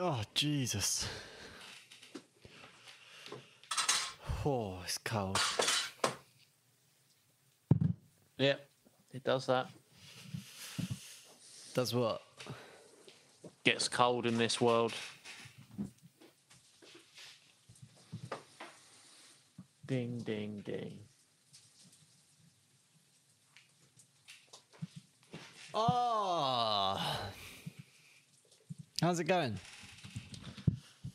Oh Jesus. Oh, it's cold. Yeah, it does that. Does what? Gets cold in this world. Ding, ding, ding. Oh. How's it going?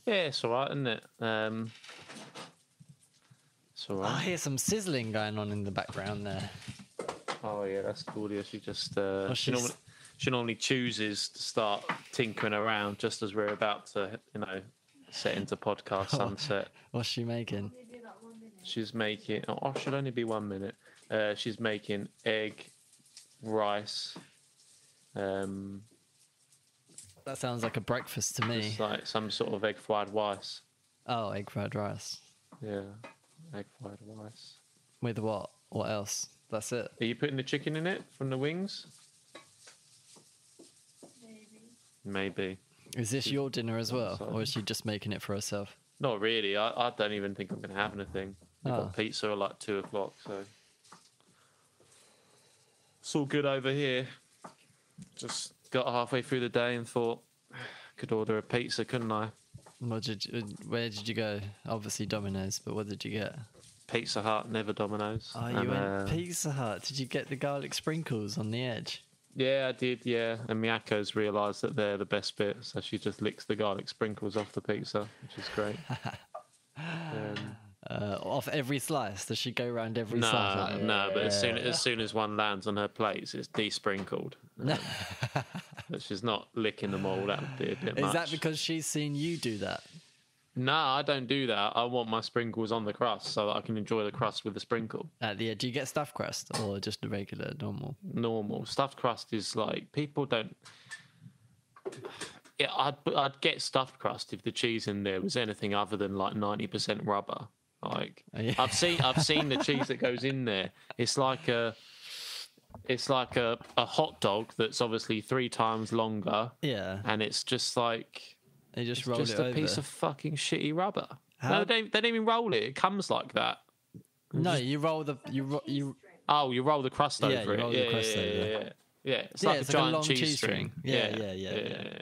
Yeah, it's all right, isn't it? Um, it's all I hear some sizzling going on in the background there. Oh yeah, that's Claudia. She just uh, Oh, she, normally, she normally chooses to start tinkering around just as we're about to, you know, set into podcast sunset. What's she making? She's making. Oh, oh, should only be one minute. Uh, she's making egg, rice, um, That sounds like a breakfast to me. just like some sort of egg fried rice. Oh, egg fried rice. Yeah, egg fried rice. With what? What else? That's it. Are you putting the chicken in it from the wings? Maybe. Maybe. Is this your dinner as well, or is she just making it for herself? Not really. I, I don't even think I'm going to have anything. We Oh. got ah. pizza at like two o'clock, so it's all good over here. Just got halfway through the day and thought could order a pizza, couldn't I? What did you, where did you go? Obviously Domino's, but what did you get? Pizza Hut, never Domino's. Oh, you And, went uh, Pizza Hut. Did you get the garlic sprinkles on the edge? Yeah, I did. Yeah, and Miyako's realised that they're the best bit, so she just licks the garlic sprinkles off the pizza, which is great. um, Uh, off every slice? Does she go around every no, slice? like, no, but as soon "Yeah." as soon as one lands on her plates, it's desprinkled. Um, but she's not licking them all. That would be a bit much. Is much. that because she's seen you do that? No, I don't do that. I want my sprinkles on the crust so that I can enjoy the crust with the sprinkle. At the edge, do you get stuffed crust or just the regular normal? Normal stuffed crust is like people don't. Yeah, I'd I'd get stuffed crust if the cheese in there was anything other than like ninety percent rubber. Like yeah. I've seen I've seen the cheese that goes in there. It's like a it's like a, a hot dog that's obviously three times longer, Yeah, and it's just like they just it's roll just it a over. piece of fucking shitty rubber. How- No, they, they don't even roll it. It comes like that. no, you roll the you ro- you. Oh, you roll the crust Yeah, over you it. the yeah, crust yeah, over. yeah, yeah. Yeah, it's Yeah, like it's a like a giant long cheese, cheese string. string. Yeah, yeah, yeah, yeah.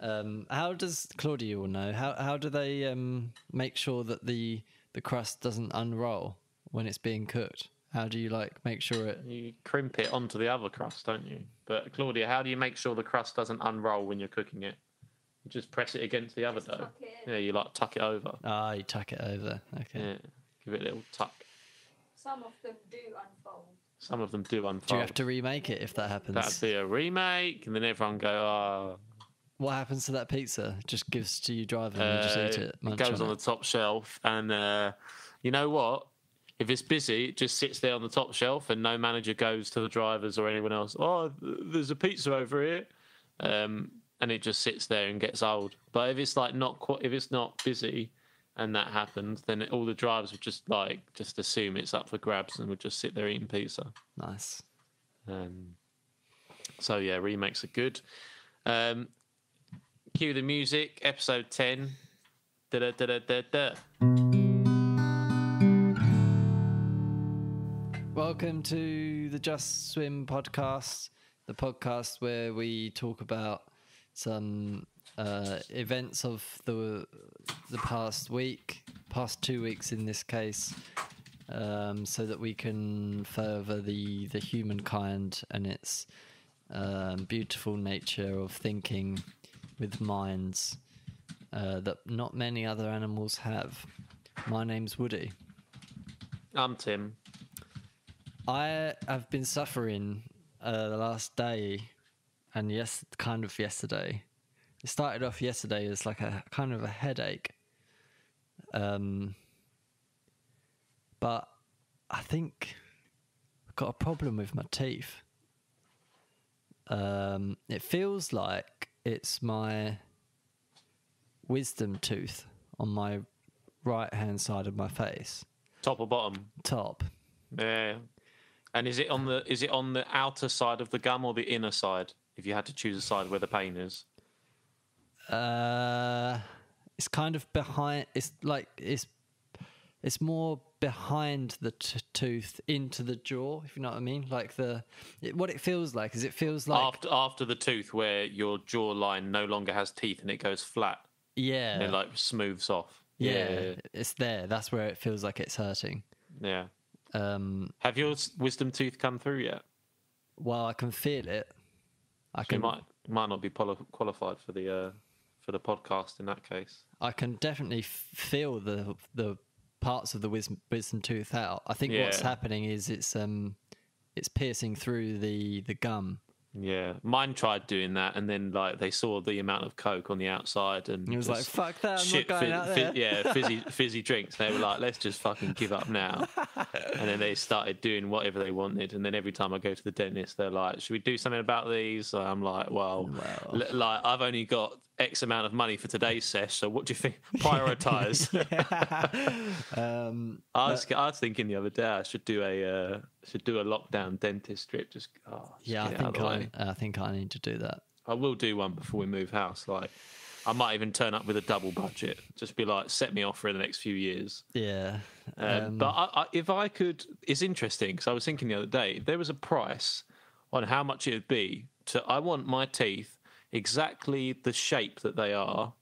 Um, how does Claudia will know? How how do they um, make sure that the the crust doesn't unroll when it's being cooked? How do you like make sure it? You crimp it onto the other crust, don't you? But Claudia, how do you make sure the crust doesn't unroll when you're cooking it? You just press it against the other dough. tuck it in. Yeah, you like tuck it over. Ah, you tuck it over. Okay. Yeah, give it a little tuck. Some of them do unfold. Some of them do unfold. Do you have to remake it if that happens? That'd be a remake, and then everyone go, oh, What happens to that pizza? Just gives to you driving and you just Uh, eat it. Munch goes on on it. the top shelf, and uh, you know what? If it's busy, it just sits there on the top shelf, and no manager goes to the drivers or anyone else. Oh, there's a pizza over here, um, and it just sits there and gets old. But if it's like not qu- if it's not busy, and that happens, then all the drivers would just like just assume it's up for grabs and would just sit there eating pizza. Nice. Um, so yeah, remakes are good. Um, cue the music. Episode ten. Da da da da da da. Welcome to the Just Swim podcast, the podcast where we talk about some uh, events of the the past week, past two weeks in this case, um, so that we can further the the humankind and its um, beautiful nature of thinking with minds uh, that not many other animals have. My name's Woody. I'm Tim. I have been suffering uh, the last day and yes, kind of yesterday. It started off yesterday as like a kind of a headache. Um, but I think I've got a problem with my teeth. Um, it feels like it's my wisdom tooth on my right hand side of my face, Top or bottom? top. Yeah. And is it on the is it on the outer side of the gum or the inner side? If you had to choose a side where the pain is, Uh, it's kind of behind. It's like it's it's more behind the t- tooth into the jaw. If you know what I mean. Like the it, what it feels like is it feels like after after the tooth where your jawline no longer has teeth and it goes flat yeah and it like smooths off. yeah, it's there. That's where it feels like it's hurting. yeah. Um, Have your wisdom tooth come through yet? well, I can feel it. I You can might might not be qualified for the uh, for the podcast in that case. I can definitely feel the the parts of the wisdom, wisdom tooth out. I think what's happening is it's um it's piercing through the the gum. Yeah, mine tried doing that, and then like they saw the amount of coke on the outside, and It was like fuck that, I'm shit, not going out there. yeah, fizzy fizzy drinks. They were like, let's just fucking give up now. and then they started doing whatever they wanted, and then every time I go to the dentist, they're like, should we do something about these? So I'm like, well, like I've only got X amount of money for today's sesh, so what do you think? Prioritize. um, I was, I was thinking the other day I should do a uh, should do a lockdown dentist strip. Just, oh, yeah, I get it out of think I. I think I need to do that. I will do one before we move house. Like, I might even turn up with a double budget. Just be like, set me off for the next few years. Yeah. Um, Um, but I, I, if I could, it's interesting because I was thinking the other day, if there was a price on how much it would be to, I want my teeth exactly the shape that they are,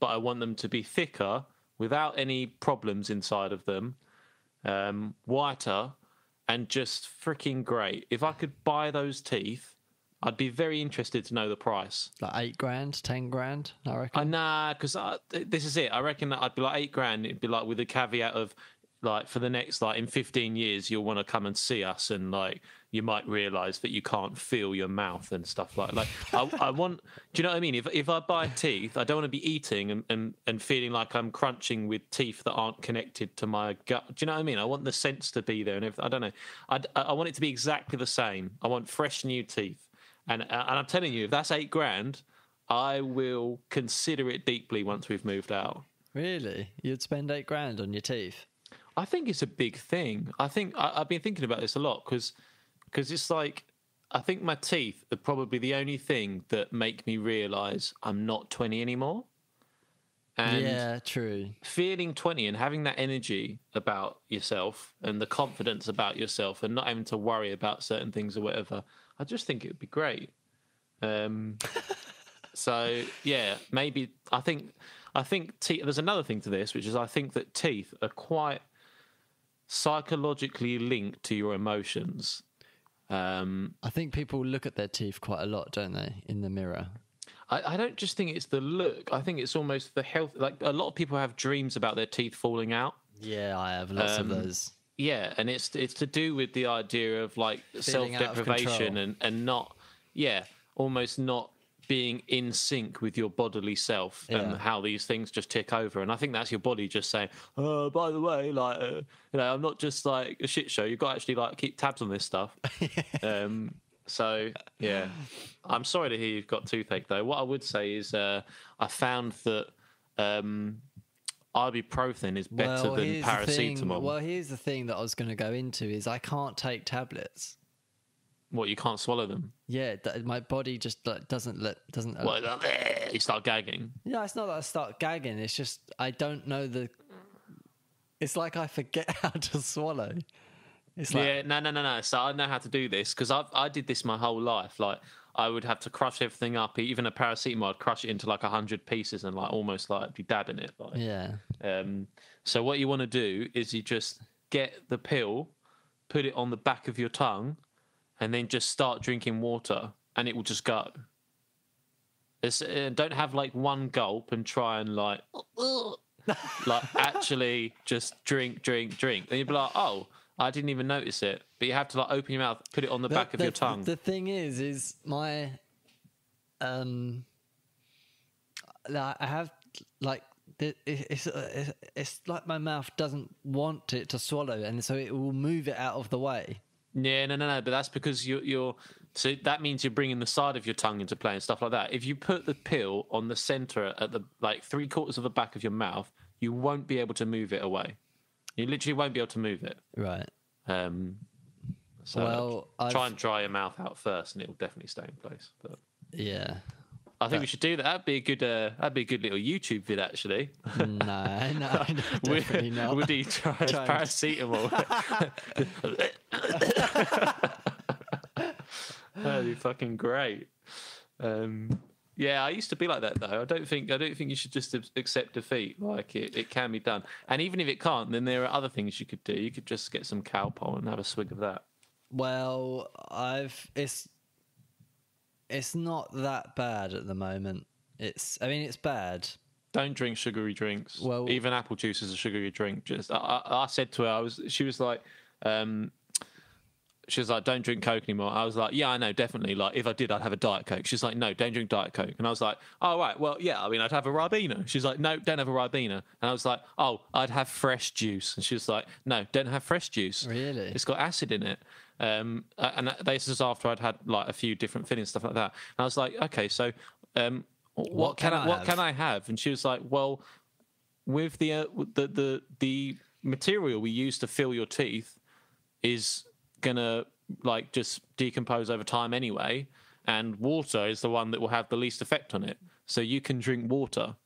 but I want them to be thicker without any problems inside of them, um, whiter, and just freaking great. If I could buy those teeth, I'd be very interested to know the price. like eight grand, ten grand, I reckon. I nah, because this is it. I reckon that I'd be like eight grand. It'd be like with the caveat of like for the next like in fifteen years, you'll want to come and see us, and like you might realise that you can't feel your mouth and stuff like. Like I, I want. Do you know what I mean? If if I buy teeth, I don't want to be eating and, and and feeling like I'm crunching with teeth that aren't connected to my gut. Do you know what I mean? I want the sense to be there, and everything. I don't know. I I want it to be exactly the same. I want fresh new teeth. And, uh, and I'm telling you, if that's eight grand, I will consider it deeply once we've moved out. really? You'd spend eight grand on your teeth? I think it's a big thing. I think I, I've been thinking about this a lot because it's like I think my teeth are probably the only thing that make me realise I'm not 20 anymore. And yeah, true. feeling 20 and having that energy about yourself and the confidence about yourself and not having to worry about certain things or whatever, I just think it would be great. Um, so yeah, maybe I think I think there's another thing to this, which is I think that teeth are quite psychologically linked to your emotions. Um, I think people look at their teeth quite a lot, don't they, in the mirror? I, I don't just think it's the look. I think it's almost the health. Like a lot of people have dreams about their teeth falling out. Yeah, I have lots Um, of those. Yeah, and it's it's to do with the idea of like self Feeling out of deprivation and and not yeah, almost not being in sync with your bodily self Yeah. and how these things just tick over. And I think that's your body just saying, "Oh, by the way, like uh, you know, I'm not just like a shit show. You've got to actually like keep tabs on this stuff." um, so yeah, I'm sorry to hear you've got toothache though. What I would say is uh, I found that. Um, ibuprofen is better well, than paracetamol. well, here's the thing that I was going to go into is I can't take tablets. What you can't swallow them? Yeah, th- my body just like, doesn't let doesn't. uh, What? You start gagging. No, it's not that I start gagging. It's just I don't know the. It's like I forget how to swallow. It's like yeah, no, no, no, no. So I know how to do this because I I did this my whole life. Like I would have to crush everything up. Even a paracetamol, I'd crush it into like a hundred pieces and like almost like be dabbing it. Like, yeah, um, so what you want to do is you just get the pill, put it on the back of your tongue, and then just start drinking water, and it will just go. It's, uh, don't have like one gulp and try and like, like actually just drink, drink, drink. Then you'd be like, oh, I didn't even notice it. But you have to like open your mouth, put it on the, The- back of the- your tongue. The thing is, is my um, like I have like it's it's it's like my mouth doesn't want it to swallow, and so it will move it out of the way. Yeah, no, no, no. But that's because you're, you're. So that means you're bringing the side of your tongue into play and stuff like that. If you put the pill on the center at the like three quarters of the back of your mouth, you won't be able to move it away. You literally won't be able to move it. Right. Um, so Well, try I've- and dry your mouth out first, and it will definitely stay in place. But Yeah. I think we should do that. That'd be a good. Uh, that'd be a good little YouTube vid, actually. no, no, definitely not. Would he try Try paracetamol? That'd be fucking great. Um, yeah, I used to be like that though. I don't think I don't think you should just accept defeat. Like it, it can be done. And even if it can't, then there are other things you could do. You could just get some Calpol and have a swig of that. Well, I've it's it's not that bad at the moment. It's I mean it's bad. Don't drink sugary drinks. Well- even apple juice is a sugary drink. Just I, I, I said to her, I was. She was like, um, she was like, "Don't drink Coke anymore." I was like, "Yeah, I know, definitely. Like, if I did, I'd have a Diet Coke." She's like, "No, don't drink Diet Coke." And I was like, "Oh right, well, yeah. I mean, I'd have a Ribena." She's like, "No, don't have a Ribena." And I was like, "Oh, I'd have fresh juice." And she was like, "No, don't have fresh juice. Really? It's got acid in it." Um, and this is after I'd had like a few different fillings stuff like that. And I was like, "Okay, so um, what, What can, can I, I what have? can I have?" And she was like, "Well." with the uh, the the the material we use to fill your teeth is gonna like just decompose over time anyway, and water is the one that will have the least effect on it. So you can drink water.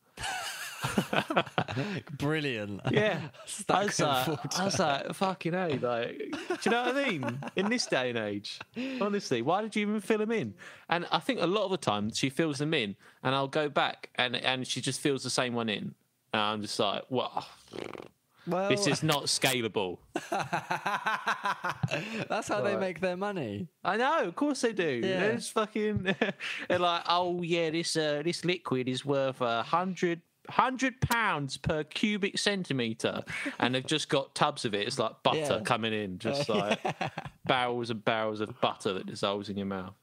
Brilliant. Yeah, I was, like. I was like, fucking hey, like, do you know what I mean? In this day and age, honestly, why did you even fill them in? And I think a lot of the time she fills them in, and I'll go back and and she just fills the same one in, and I'm just like, well, Well, this is not scalable. that's how they make their money. I know, of course they do. Yeah. They're fucking. they're like, oh yeah, this uh, this liquid is worth a hundred hundred pounds per cubic centimeter, and they've just got tubs of it. It's like butter Yeah. coming in, just like barrels and barrels of butter that dissolves in your mouth.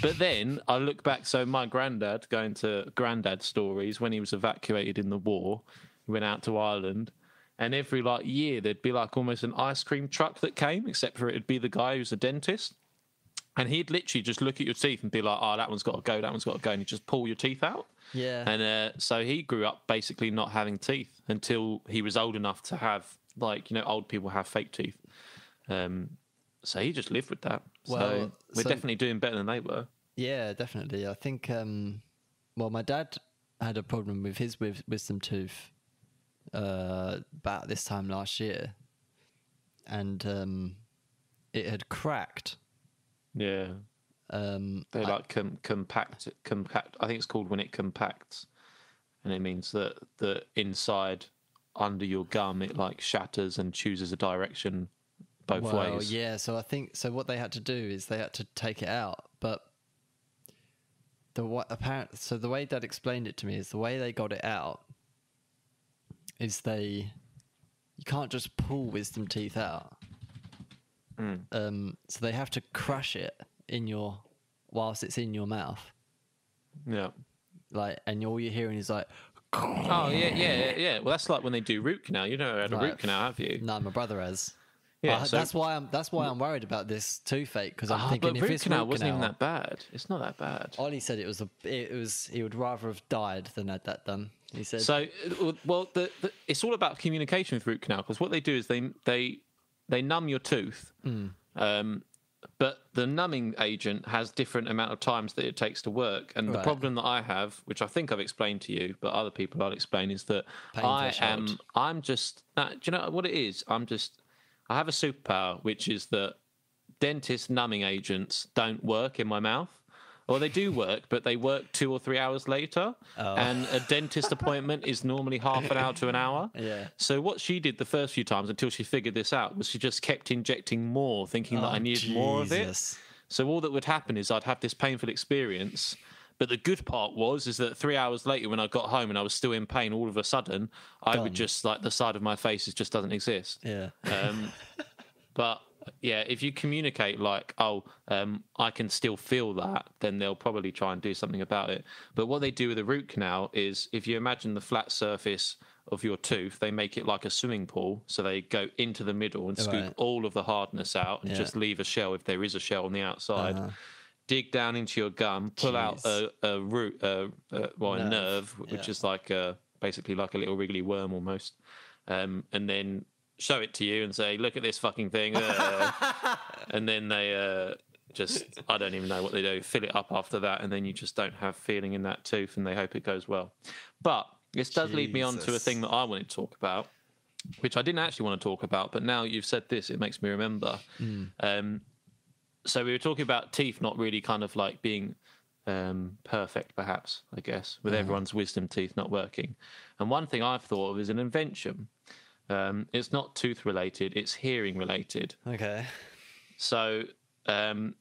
But then I look back. So my granddad, going to granddad stories when he was evacuated in the war, he went out to Ireland, and every like year there'd be like almost an ice cream truck that came, except for it'd be the guy who's a dentist. And he'd literally just look at your teeth and be like, "Oh, that one's got to go. That one's got to go," and he'd just pull your teeth out. Yeah. And uh, so he grew up basically not having teeth until he was old enough to have, like, you know, old people have fake teeth. Um, so he just lived with that. so Well, we're so- definitely doing better than they were. Yeah, definitely. I think. Um, well, my dad had a problem with his wis- wisdom tooth uh, about this time last year, and um, it had cracked. Yeah. Um, They I- like com- compact, compact. I think it's called when it compacts, and it means that the inside under your gum it like shatters and chooses a direction both well, ways. yeah. So I think so. What they had to do is they had to take it out, but the what apparent. So the way Dad explained it to me is the way they got it out is they you can't just pull wisdom teeth out. Mm. Um, so they have to crush it in your whilst it's in your mouth, Yeah. like, and all you're hearing is like, Oh yeah, yeah, yeah. Well, that's like when they do root canal. You never had a Right. root canal, have you? "No, my brother has." Yeah, But so- that's why I'm that's why I'm worried about this too fake because I'm Ah, thinking but if root it's canal root wasn't even that bad. It's not that bad. Ollie said it was a. It was. He would rather have died than had that done. He said. So, uh, well, the, the, it's all about communication with root canal because what they do is they they they numb your tooth, Hmm. um, but the numbing agent has different amount of times that it takes to work. And the problem that I have, which I think I've explained to you, but other people I'll explain, is that Pain I threshold. am I'm just nah, do you know what it is? I'm just I have a superpower, which is that dentist numbing agents don't work in my mouth. Or they do work, but they work two or three hours later. Oh. And a dentist appointment is normally half an hour to an hour. Yeah. So what she did the first few times until she figured this out was she just kept injecting more, thinking that Oh, I needed more of it. So all that would happen is I'd have this painful experience. But the good part was is that three hours later, when I got home and I was still in pain, all of a sudden I would just like the side of my face is just doesn't exist. Yeah. Um, but yeah, if you communicate like, oh, um, I can still feel that, then they'll probably try and do something about it. But what they do with a root canal is if you imagine the flat surface of your tooth, they make it like a swimming pool. So they go into the middle and scoop Right. all of the hardness out and Yeah. just leave a shell if there is a shell on the outside. Uh-huh. Dig down into your gum, pull out a, a root, uh, uh, well, a Nerve, nerve, which yeah. is like a, basically like a little wriggly worm almost, um, and then show it to you and say, "Look at this fucking thing," uh, and then they uh, just I don't even know what they do. Fill it up after that, and then you just don't have feeling in that tooth, and they hope it goes well. But this does lead me on to a thing that I wanted to talk about, which I didn't actually want to talk about, but now you've said this, it makes me remember. Um, so we were talking about teeth not really kind of like being um, perfect, perhaps, I guess, with everyone's wisdom teeth not working. And one thing I've thought of is an invention. Um, it's not tooth related, it's hearing related. Okay. So, um,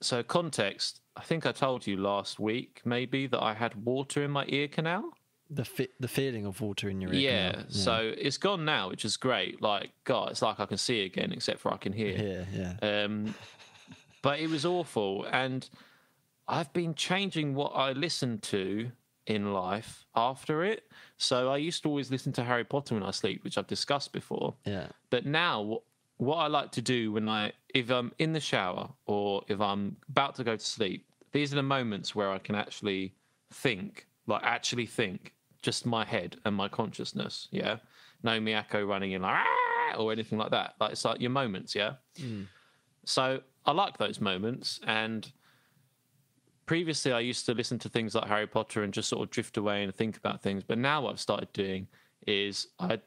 so context. I think I told you last week, maybe, that I had water in my ear canal. The fi- the feeling of water in your ear. Yeah, canal. so it's gone now, which is great. Like, God, it's like I can see again, except for I can hear. yeah, yeah. Um, but it was awful, and I've been changing what I listen to in life after it. So I used to always listen to Harry Potter when I sleep, which I've discussed before. Yeah. But now, what, what I like to do when I, if I'm in the shower or if I'm about to go to sleep, these are the moments where I can actually think, like actually think, just my head and my consciousness. Yeah, no Miyako running in like "Ah!" or anything like that. Like it's like your moments. Yeah. So I like those moments and. Previously, I used to listen to things like Harry Potter and just sort of drift away and think about things. But now, what I've started doing is I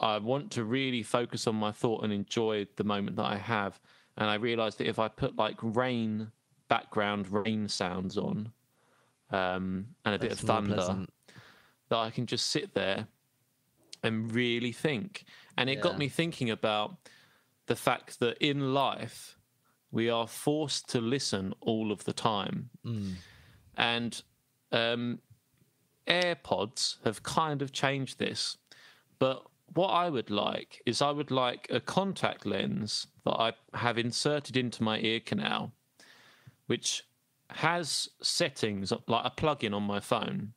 I want to really focus on my thought and enjoy the moment that I have. And I realized that if I put like rain background rain sounds on um, and a bit of That's thunder. That I can just sit there and really think. And it got me thinking about the fact that in life, we are forced to listen all of the time. And um, AirPods have kind of changed this. But what I would like is I would like a contact lens that I have inserted into my ear canal, which has settings like a plug-in on my phone,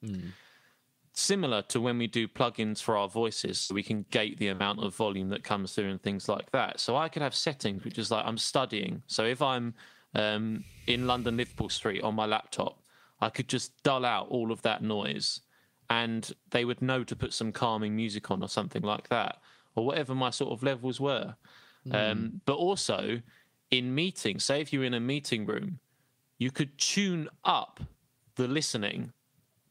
similar to when we do plugins for our voices, we can gate the amount of volume that comes through and things like that. So I could have settings which is like I'm studying. So if I'm um, in London Liverpool Street on my laptop, I could just dull out all of that noise, and they would know to put some calming music on or something like that, or whatever my sort of levels were. Um, but also in meetings, say if you're in a meeting room, you could tune up the listening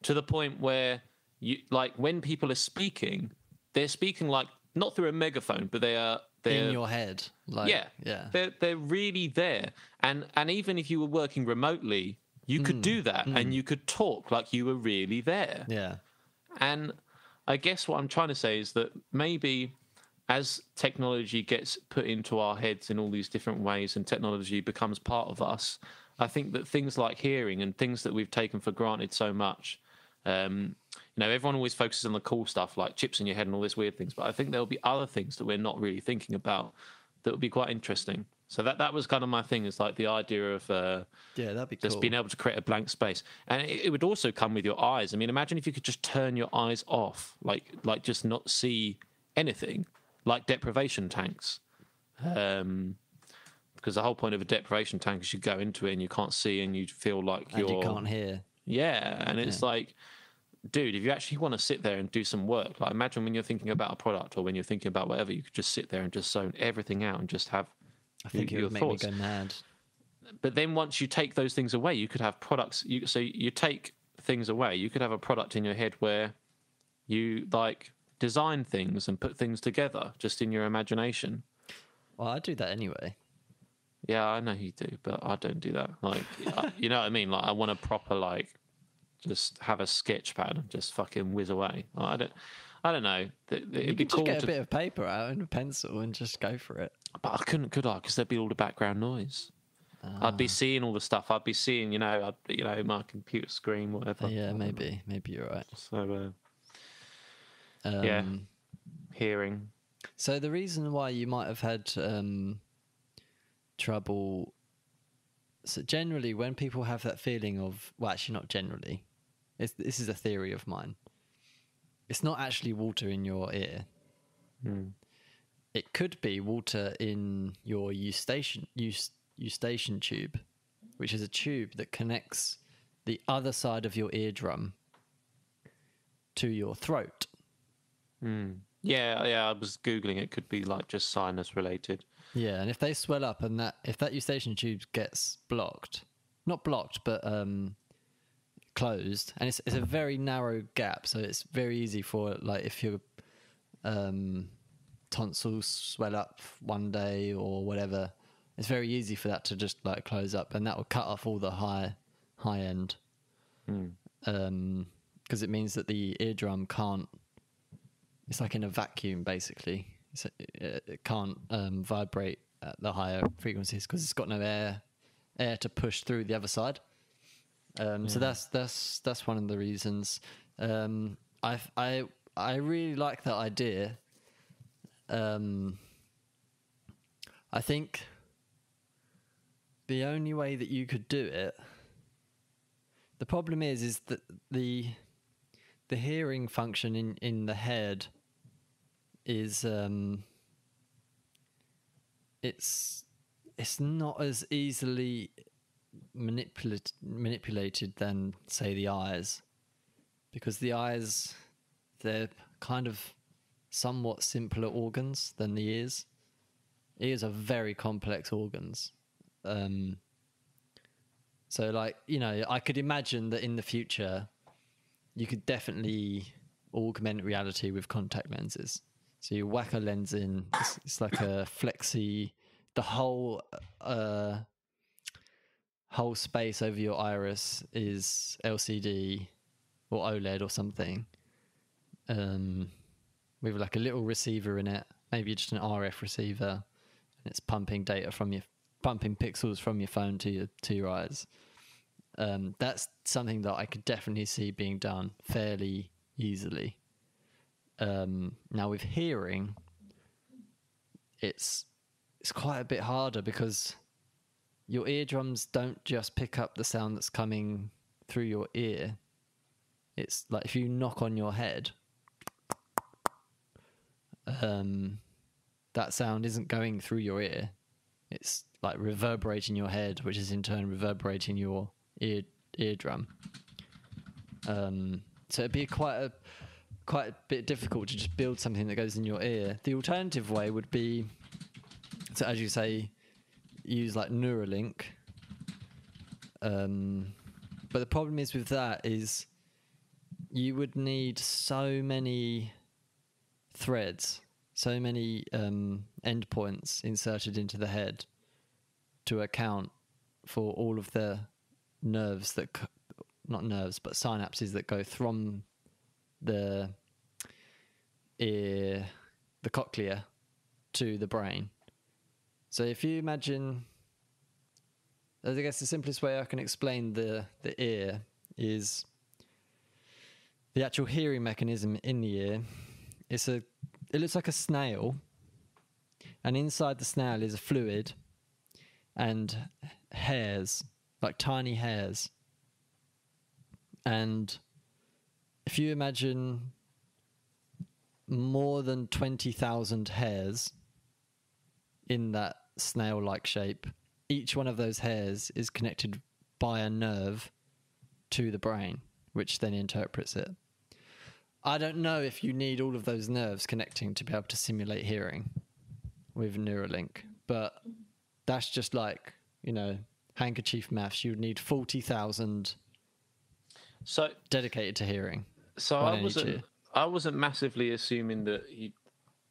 to the point where you like when people are speaking, they're speaking like not through a megaphone, but they are they're in your head. Like, yeah, yeah. They're they're really there, and and even if you were working remotely, you could hmm. do that, and hmm. you could talk like you were really there. Yeah. And I guess what I'm trying to say is that maybe as technology gets put into our heads in all these different ways and technology becomes part of us, I think that things like hearing and things that we've taken for granted so much, um, you know, everyone always focuses on the cool stuff like chips in your head and all these weird things, but I think there'll be other things that we're not really thinking about that would be quite interesting. So that that was kind of my thing is like the idea of uh, Yeah, that'd be just cool. being able to create a blank space and it, it would also come with your eyes i mean imagine if you could just turn your eyes off like like just not see anything like deprivation tanks um because the whole point of a deprivation tank is you go into it and you can't see and you feel like and you're you can't hear. Yeah and it's like dude if you actually want to sit there and do some work like imagine when you're thinking about a product or when you're thinking about whatever you could just sit there and just zone everything out and just have I think it your would make thoughts me go mad. but then once you take those things away, you could have products. You, so you take things away, you could have a product in your head where you like design things and put things together just in your imagination. Well, I do that anyway. Yeah, I know you do, but I don't do that. Like, I- you know what I mean? Like, I want a proper like, just have a sketch pad and just fucking whiz away. I don't, I don't know. It'd You be could just get to, a bit of paper out and a pencil and just go for it. but I couldn't, could I? Because there'd be all the background noise. I'd be seeing all the stuff. I'd be seeing, you know, I'd, you know, my computer screen, whatever. Yeah, maybe. Maybe you're right. So, uh, Um, Yeah. hearing. So the reason why you might have had um, trouble. So generally, when people have that feeling of, well, actually, not generally. It's, this is a theory of mine. It's not actually water in your ear. It could be water in your eustachian eust- eustachian tube, which is a tube that connects the other side of your eardrum to your throat. Yeah, yeah. I was googling. It could be like just sinus related. Yeah, and if they swell up and that if that eustachian tube gets blocked, not blocked but um closed, and it's it's a very narrow gap, so it's very easy for like if your um tonsils swell up one day or whatever, it's very easy for that to just like close up, and that will cut off all the high high end. Um, because it means that the eardrum can't. It's like in a vacuum, basically. It, it can't um, vibrate at the higher frequencies because it's got no air air to push through the other side. Um, So that's that's that's one of the reasons. Um, I I I really like that idea. Um, I think the only way that you could do it. The problem is, is that the the hearing function in in the head is um it's it's not as easily manipulate, manipulated than say the eyes. Because the eyes they're kind of somewhat simpler organs than the ears. Ears are very complex organs. Um so like you know i could imagine that in the future you could definitely augment reality with contact lenses. So you whack a lens in, it's, it's like a flexi, the whole uh, whole space over your iris is LCD or OLED or something, um, with like a little receiver in it, maybe just an RF receiver, and it's pumping data from your pumping pixels from your phone to your to your eyes um, that's something that I could definitely see being done fairly easily. Um, now with hearing, it's it's quite a bit harder because your eardrums don't just pick up the sound that's coming through your ear. It's like if you knock on your head, um, that sound isn't going through your ear. It's like reverberating your head, which is in turn reverberating your ear eardrum. Um, so it'd be quite a quite a bit difficult to just build something that goes in your ear. The alternative way would be so as you say, use like Neuralink. Um, but the problem is with that is you would need so many threads, so many um, endpoints inserted into the head to account for all of the nerves that not nerves but synapses that go from the ear the cochlea to the brain so if you imagine i guess the simplest way i can explain the the ear is the actual hearing mechanism in the ear it's a it looks like a snail and inside the snail is a fluid and hairs like tiny hairs. And if you imagine more than 20,000 hairs in that snail like shape, each one of those hairs is connected by a nerve to the brain, which then interprets it. I don't know if you need all of those nerves connecting to be able to simulate hearing with Neuralink, but that's just like, you know, handkerchief maths, you would need 40,000 So dedicated to hearing. So I wasn't. I wasn't massively assuming that you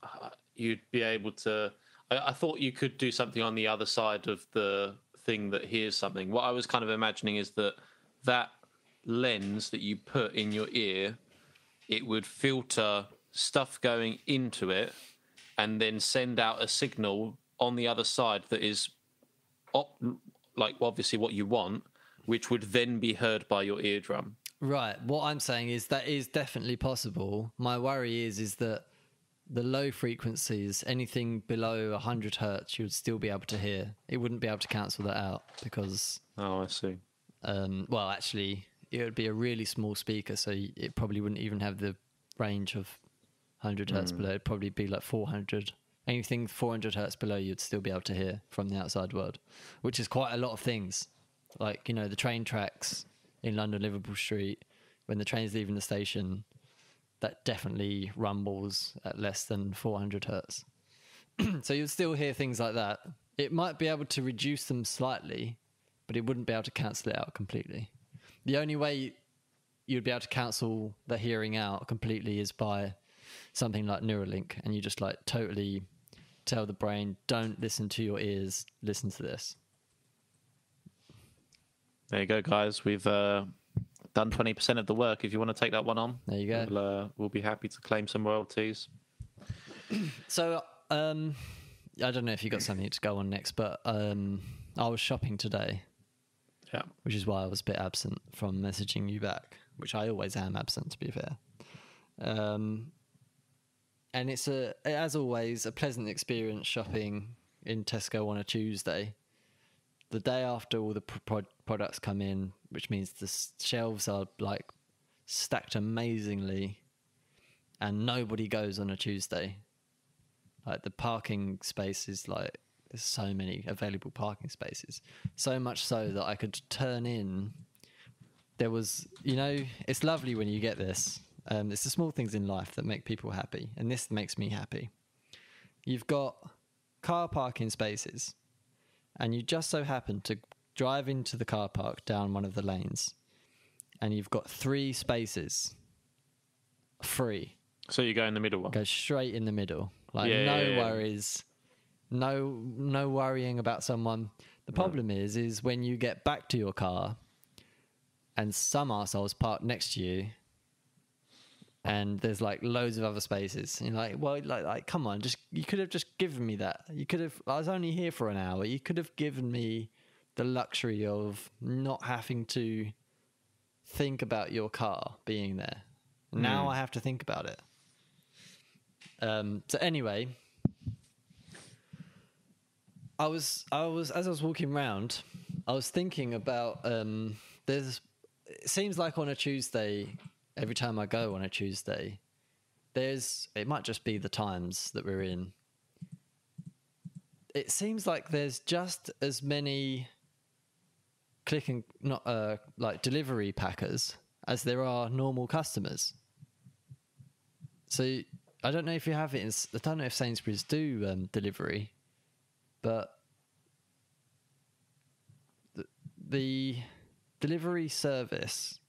uh, you'd be able to. I, I thought you could do something on the other side of the thing that hears something. What I was kind of imagining is that that lens that you put in your ear, it would filter stuff going into it, and then send out a signal on the other side that is, op- like obviously what you want, which would then be heard by your eardrum. Right. What I'm saying is that is definitely possible. My worry is is that the low frequencies, anything below 100 hertz, you would still be able to hear. It wouldn't be able to cancel that out because, Oh, I see. um, well, actually, it would be a really small speaker, so it probably wouldn't even have the range of 100 hertz below. It'd probably be like 400. Anything 400 hertz below, you'd still be able to hear from the outside world, which is quite a lot of things. Like, you know, the train tracks in London, Liverpool Street, when the train's leaving the station, that definitely rumbles at less than 400 hertz. so you'll still hear things like that. It might be able to reduce them slightly, but it wouldn't be able to cancel it out completely. The only way you'd be able to cancel the hearing out completely is by something like Neuralink, and you just like totally tell the brain, don't listen to your ears, listen to this. There you go, guys. We've uh, done 20% of the work. If you want to take that one on, There you go. We'll, uh, we'll be happy to claim some royalties. So, um, I don't know if you got something to go on next, but um, I was shopping today, Yeah. which is why I was a bit absent from messaging you back, which I always am absent, to be fair. Um, and it's a, as always, a pleasant experience shopping in Tesco on a Tuesday. The day after all the pro- pro- products come in, which means the shelves are like stacked amazingly, and nobody goes on a Tuesday. Like the parking space is like there's so many available parking spaces, so much so that I could turn in. There was, you know, it's lovely when you get this. Um, it's the small things in life that make people happy, and this makes me happy. You've got car parking spaces, and you just so happen to drive into the car park down one of the lanes, and you've got three spaces free So you go in the middle one. go straight in the middle. Like Yeah, no yeah, yeah. worries, no no worrying about someone. The problem is, is when you get back to your car, and some assholes parked next to you, and there's like loads of other spaces. And you're like, well, like, like, come on, just you could have just given me that. You could have. I was only here for an hour. You could have given me the luxury of not having to think about your car being there. Now I have to think about it. Um, so anyway, I was I was as I was walking around, I was thinking about um, there's. It seems like on a Tuesday, every time I go on a Tuesday, there's. It might just be the times that we're in. It seems like there's just as many click and not uh, like delivery packers as there are normal customers. So I don't know if you have it. In, I don't know if Sainsbury's do um, delivery, but the, the delivery service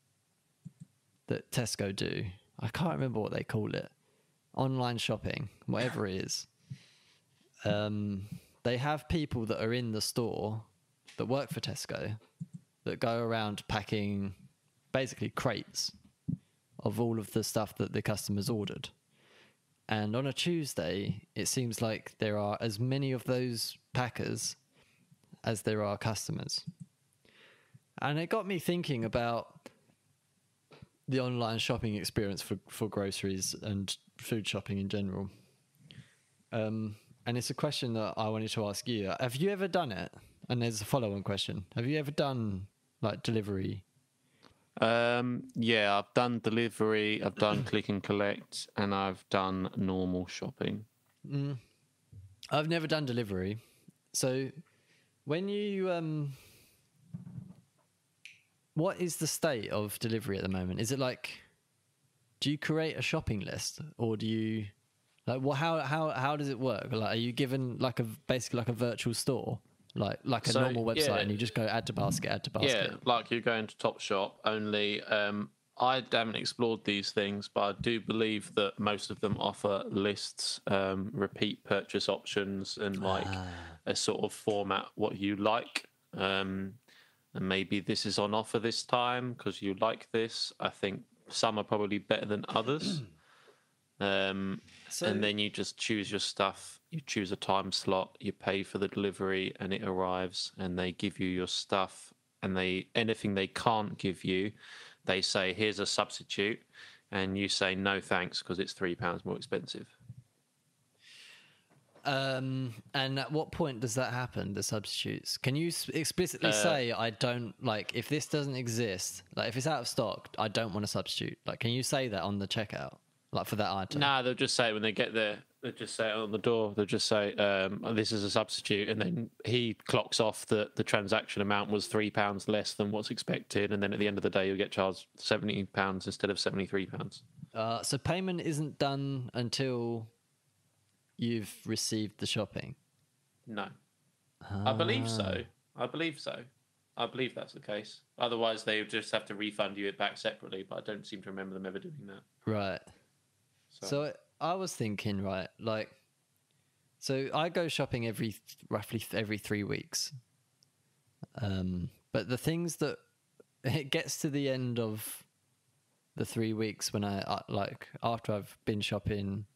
that Tesco do, I can't remember what they call it. Online shopping, whatever it is. Um, they have people that are in the store that work for Tesco that go around packing basically crates of all of the stuff that the customers ordered. And on a Tuesday, it seems like there are as many of those packers as there are customers. And it got me thinking about the online shopping experience for, for groceries and food shopping in general. Um, and it's a question that I wanted to ask you. Have you ever done it? And there's a follow on question. Have you ever done like delivery Um, yeah, I've done delivery, I've done click and collect, and I've done normal shopping. I've never done delivery. So when you um what is the state of delivery at the moment? Is it like do you create a shopping list or do you like what how how how does it work? Like are you given like a basically like a virtual store? Like like a So, normal website yeah. and you just go add to basket, add to basket. Yeah, like you're going to Top Shop. Only um, I haven't explored these things, but I do believe that most of them offer lists, um, repeat purchase options, and like a sort of format what you like. Um, and maybe this is on offer this time because you like this. I think some are probably better than others. Um, So- and then you just choose your stuff. You choose a time slot. You pay for the delivery, and it arrives. And they give you your stuff. And they anything they can't give you, they say here's a substitute, and you say no thanks because it's three pounds more expensive. Um, and at what point does that happen? The substitutes? Can you explicitly Uh, say I don't like if this doesn't exist? Like if it's out of stock, I don't want a substitute. Like, can you say that on the checkout? Like for that item? Nah, they'll just say when they get there. They'll just say on the door. They'll just say, um, "This is a substitute," and then he clocks off that the transaction amount was three pounds less than what's expected, and then at the end of the day, you'll get charged seventy pounds instead of seventy three pounds. Uh, so payment isn't done until you've received the shopping. No, I believe so. I believe so. I believe that's the case. Otherwise, they would just have to refund you it back separately. But I don't seem to remember them ever doing that. Right. So, So I was thinking, right, like, so I go shopping every roughly every three weeks. Um, but the things that it gets to the end of the three weeks when I uh, like after I've been shopping,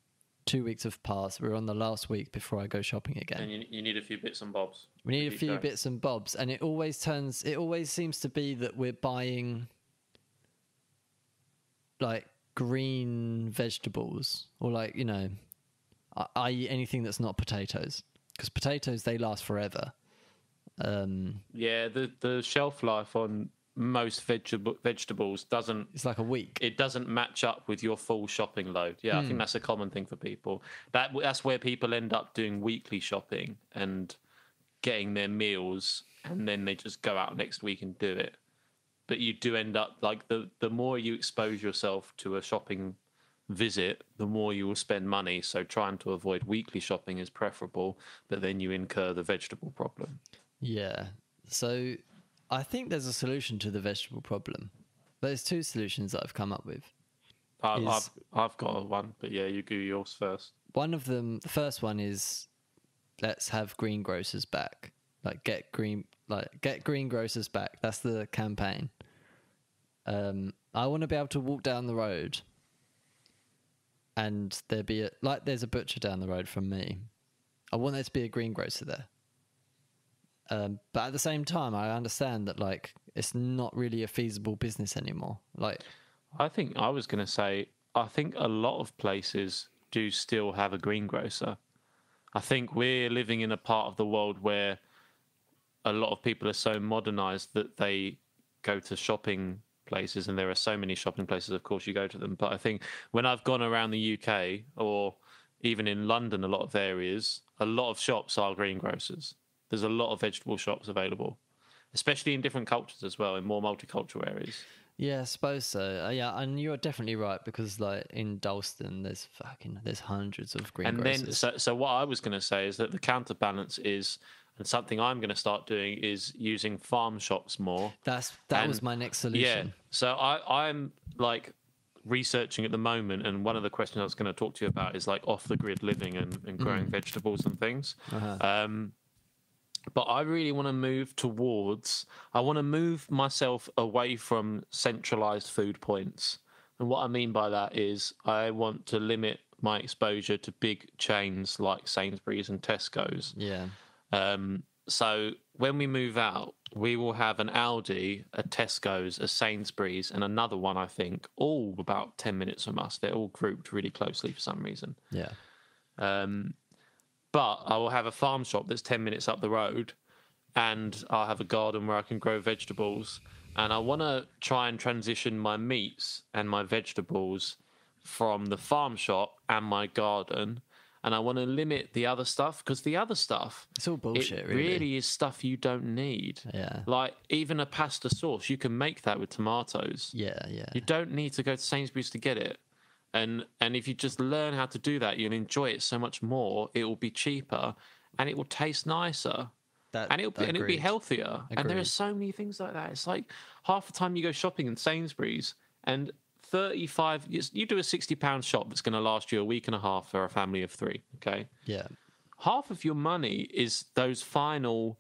two weeks have passed. We're on the last week before I go shopping again. and you, you need a few bits and bobs. We need a few going. bits and bobs, and it always turns. It always seems to be that we're buying like green vegetables, or like you know, i- i.e. anything that's not potatoes, because potatoes they last forever. Um, Yeah, the the shelf life on most vegetable vegetables doesn't it's like a week. it doesn't match up with your full shopping load. Yeah, I Hmm. think that's a common thing for people. That that's where people end up doing weekly shopping and getting their meals, and then they just go out next week and do it. But you do end up like the the more you expose yourself to a shopping visit, the more you will spend money. So trying to avoid weekly shopping is preferable, but then you incur the vegetable problem. Yeah. So I think there's a solution to the vegetable problem. There's two solutions that I've come up with. I, Is- I've I've got one, but yeah, you do yours first. One of them, the first one is let's have greengrocers back. Like get green, like get greengrocers back. That's the campaign. Um, I want to be able to walk down the road, and there be a like there's a butcher down the road from me. I want there to be a greengrocer there. Um, but at the same time, I understand that like it's not really a feasible business anymore. Like, I think I was going to say, I think a lot of places do still have a greengrocer. I think we're living in a part of the world where a lot of people are so modernized that they go to shopping places, and there are so many shopping places, of course, you go to them. But I think when I've gone around the UK or even in London, a lot of areas, a lot of shops are greengrocers. There's a lot of vegetable shops available, especially in different cultures as well, in more multicultural areas. Yeah, I suppose so. Uh, yeah, and you're definitely right because like in Dalston, there's fucking there's hundreds of green and grocers. then so, so what i was going to say is that the counterbalance is and something i'm going to start doing is using farm shops more That's that was my next solution. yeah so i i'm like researching at the moment and one of the questions i was going to talk to you about is like off the grid living and, and growing vegetables and things Uh-huh. um but I really want to move towards. I want to move myself away from centralized food points, and what I mean by that is I want to limit my exposure to big chains like Sainsbury's and Tesco's. Yeah, Um, so when we move out, we will have an Aldi, a Tesco's, a Sainsbury's, and another one. I think all about ten minutes from us. They're all grouped really closely for some reason. yeah, Um, but I will have a farm shop that's 10 minutes up the road and I'll have a garden where I can grow vegetables. And I want to try and transition my meats and my vegetables from the farm shop and my garden. And I want to limit the other stuff because the other stuff, it's all bullshit. it really. really is stuff you don't need. Yeah, Like even a pasta sauce, you can make that with tomatoes. yeah, yeah. You don't need to go to Sainsbury's to get it. And and if you just learn how to do that, you'll enjoy it so much more. It will be cheaper and it will taste nicer. That, And it'll be, and it'll be agreed. healthier. And there are so many things like that. It's like half the time you go shopping in Sainsbury's and 35 you you do a 60 pound shop that's going to last you a week and a half for a family of 3, okay? Yeah, half of your money is those final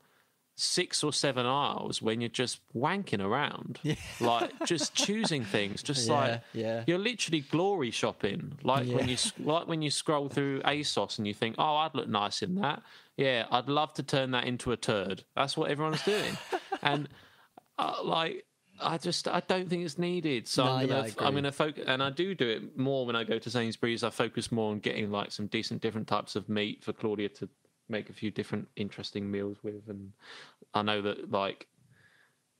six or seven hours when you're just wanking around, like just choosing things, just Yeah, like yeah. you're literally glory shopping. Like when you like when you scroll through ASOS and you think, "Oh, I'd look nice in that." Yeah, I'd love to turn that into a turd. That's what everyone's doing, and uh, like. I just I don't think it's needed, so No, I'm gonna I I'm gonna focus, and I do do it more when I go to Sainsbury's. I focus more on getting like some decent different types of meat for Claudia to make a few different interesting meals with, and I know that like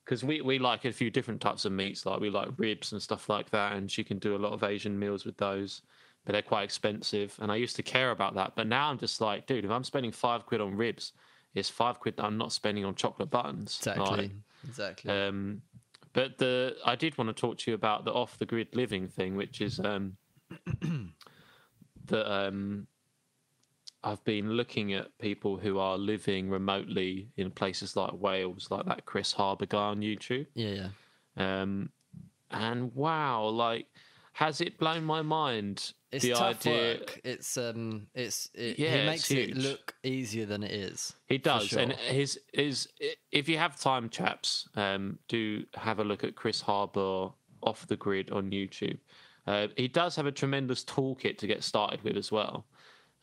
because we we like a few different types of meats, like we like ribs and stuff like that, and she can do a lot of Asian meals with those, but they're quite expensive, and I used to care about that, but now I'm just like, dude, if I'm spending five quid on ribs, it's five quid that I'm not spending on chocolate buttons, exactly, Like, exactly. um, but the I did want to talk to you about the off the grid living thing, which is um, that um, I've been looking at people who are living remotely in places like Wales, like that Kris Harbour guy on YouTube. Yeah, yeah. Um, and wow, like, has it blown my mind? It's the idea work. It's um, it's it, Yeah, he makes it look easier than it is. He does, sure. and his is if you have time, chaps, um, do have a look at Kris Harbour off the grid on YouTube. Uh, he does have a tremendous toolkit to get started with as well,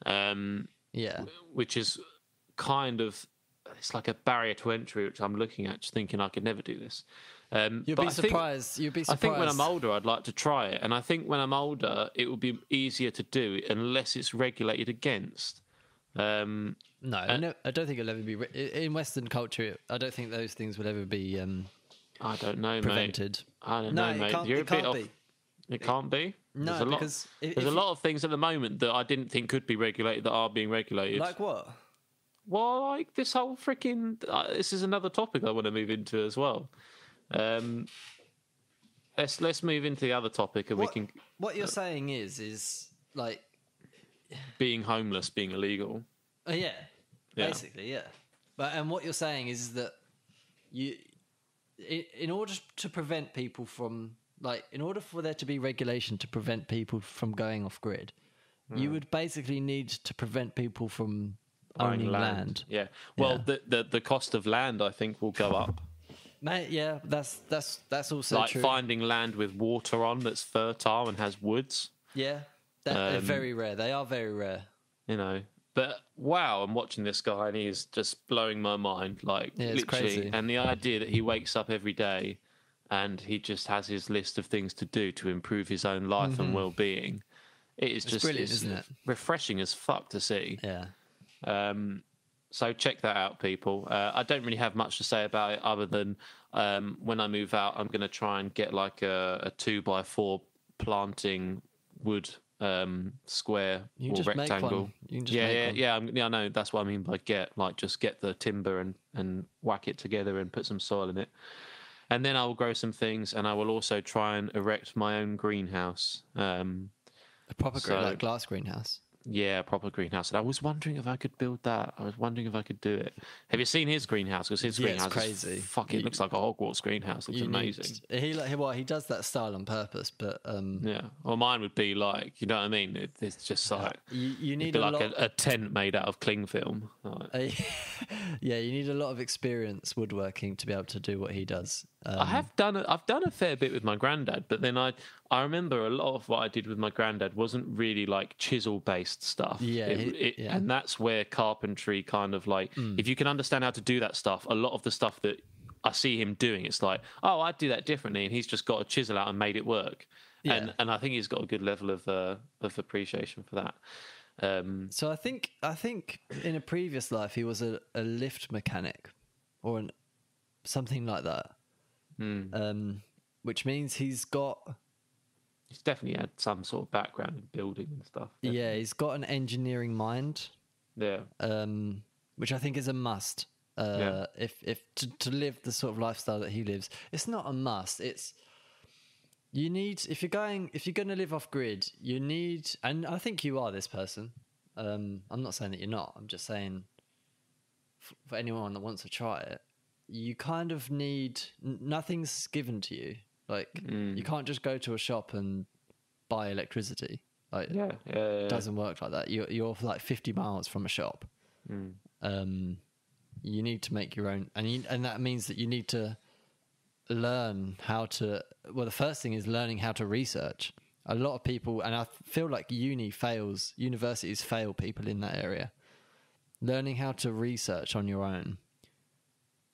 um, Yeah, which is kind of it's like a barrier to entry, which I'm looking at, just thinking I could never do this. Um, you'll but be I think- You'll be I think when I'm older, I'd like to try it, and I think when I'm older, it will be easier to do unless it's regulated against. Um, No, I no, I don't think it'll ever be re- in Western culture. I don't think those things will ever be um, I don't know, mate. prevented. I don't No, know, it mate. can't- You're it a bit can't off. be. It can't be. No, there's a lot, because if- there's if a lot of things at the moment that I didn't think could be regulated that are being regulated. Like what? well, like this whole freaking. Uh, this is another topic I want to move into as well. Um, let's let's move into the other topic, and What, we can what you're saying is, is like, being homeless being illegal. uh, yeah, Yeah. basically, yeah. But and what you're saying is that you, in, in order to prevent people from like, in order for there to be regulation to prevent people from going off grid, you Hmm. would basically need to prevent people from owning land. Yeah. Well, Yeah. The, the the cost of land, I think, will go up. Mate, yeah, that's that's that's also like true. finding land with water on that's fertile and has woods. Yeah, that, they're Um, very rare. They are very rare. you know. But wow, I'm watching this guy and he's just blowing my mind. Like Yeah, it's literally, crazy. and the idea that he wakes up every day and he just has his list of things to do to improve his own life and well-being. It is just Mm-hmm. brilliant, it's isn't it? refreshing as fuck to see. Yeah. Um, so check that out, people. Uh, I don't really have much to say about it other than um, when I move out, I'm going to try and get like a, a two by four planting wood um, square or rectangle. one. You can just yeah, make yeah, one. yeah, I'm, yeah. I know that's what I mean by get. Like, just get the timber and and whack it together and put some soil in it. And then I will grow some things, and I will also try and erect my own greenhouse. Um, A proper green, So- like glass greenhouse. Yeah, proper greenhouse. And I was wondering if I could build that. I was wondering if I could do it. Have you seen his greenhouse? Because his Yeah, it's greenhouse crazy. is fucking You- looks like a Hogwarts greenhouse. Looks You need- amazing. he like well, he does that style on purpose, but um, Yeah. Well, mine would be like, you know what I mean? It, it's just like you, you it'd need be a like lot. a, a tent made out of cling film. Like, yeah, you need a lot of experience woodworking to be able to do what he does. Um, I have done a, I've done a fair bit with my granddad, but then I I remember a lot of what I did with my granddad wasn't really like chisel based stuff. Yeah, It- it- yeah. Mm. and that's where carpentry kind of like if you can understand how to do that stuff, a lot of the stuff that I see him doing, it's like oh I'd do that differently, and he's just got a chisel out and made it work. Yeah. And and I think he's got a good level of uh, of appreciation for that. Um, So I think I think in a previous life he was a, a lift mechanic, or an, something like that. Hmm. Um, which means he's got he's definitely had some sort of background in building and stuff. yeah he's got an engineering mind, Yeah. um, which I think is a must. Uh, Yeah. If if to, to live the sort of lifestyle that he lives, it's not a must. It's you need if you're going if you're going to live off grid, you need, and I think you are this person. Um, I'm not saying that you're not. I'm just saying for anyone that wants to try it, you kind of need n- nothing's given to you. Like Mm. you can't just go to a shop and buy electricity. Like Yeah. Yeah. yeah, it doesn't work like that. You're you're like 50 miles from a shop. Mm. Um, you need to make your own, and you, and that means that you need to learn how to. Well, the first thing is learning how to research. A lot of people, and I feel like uni fails, universities fail people in that area. Learning how to research on your own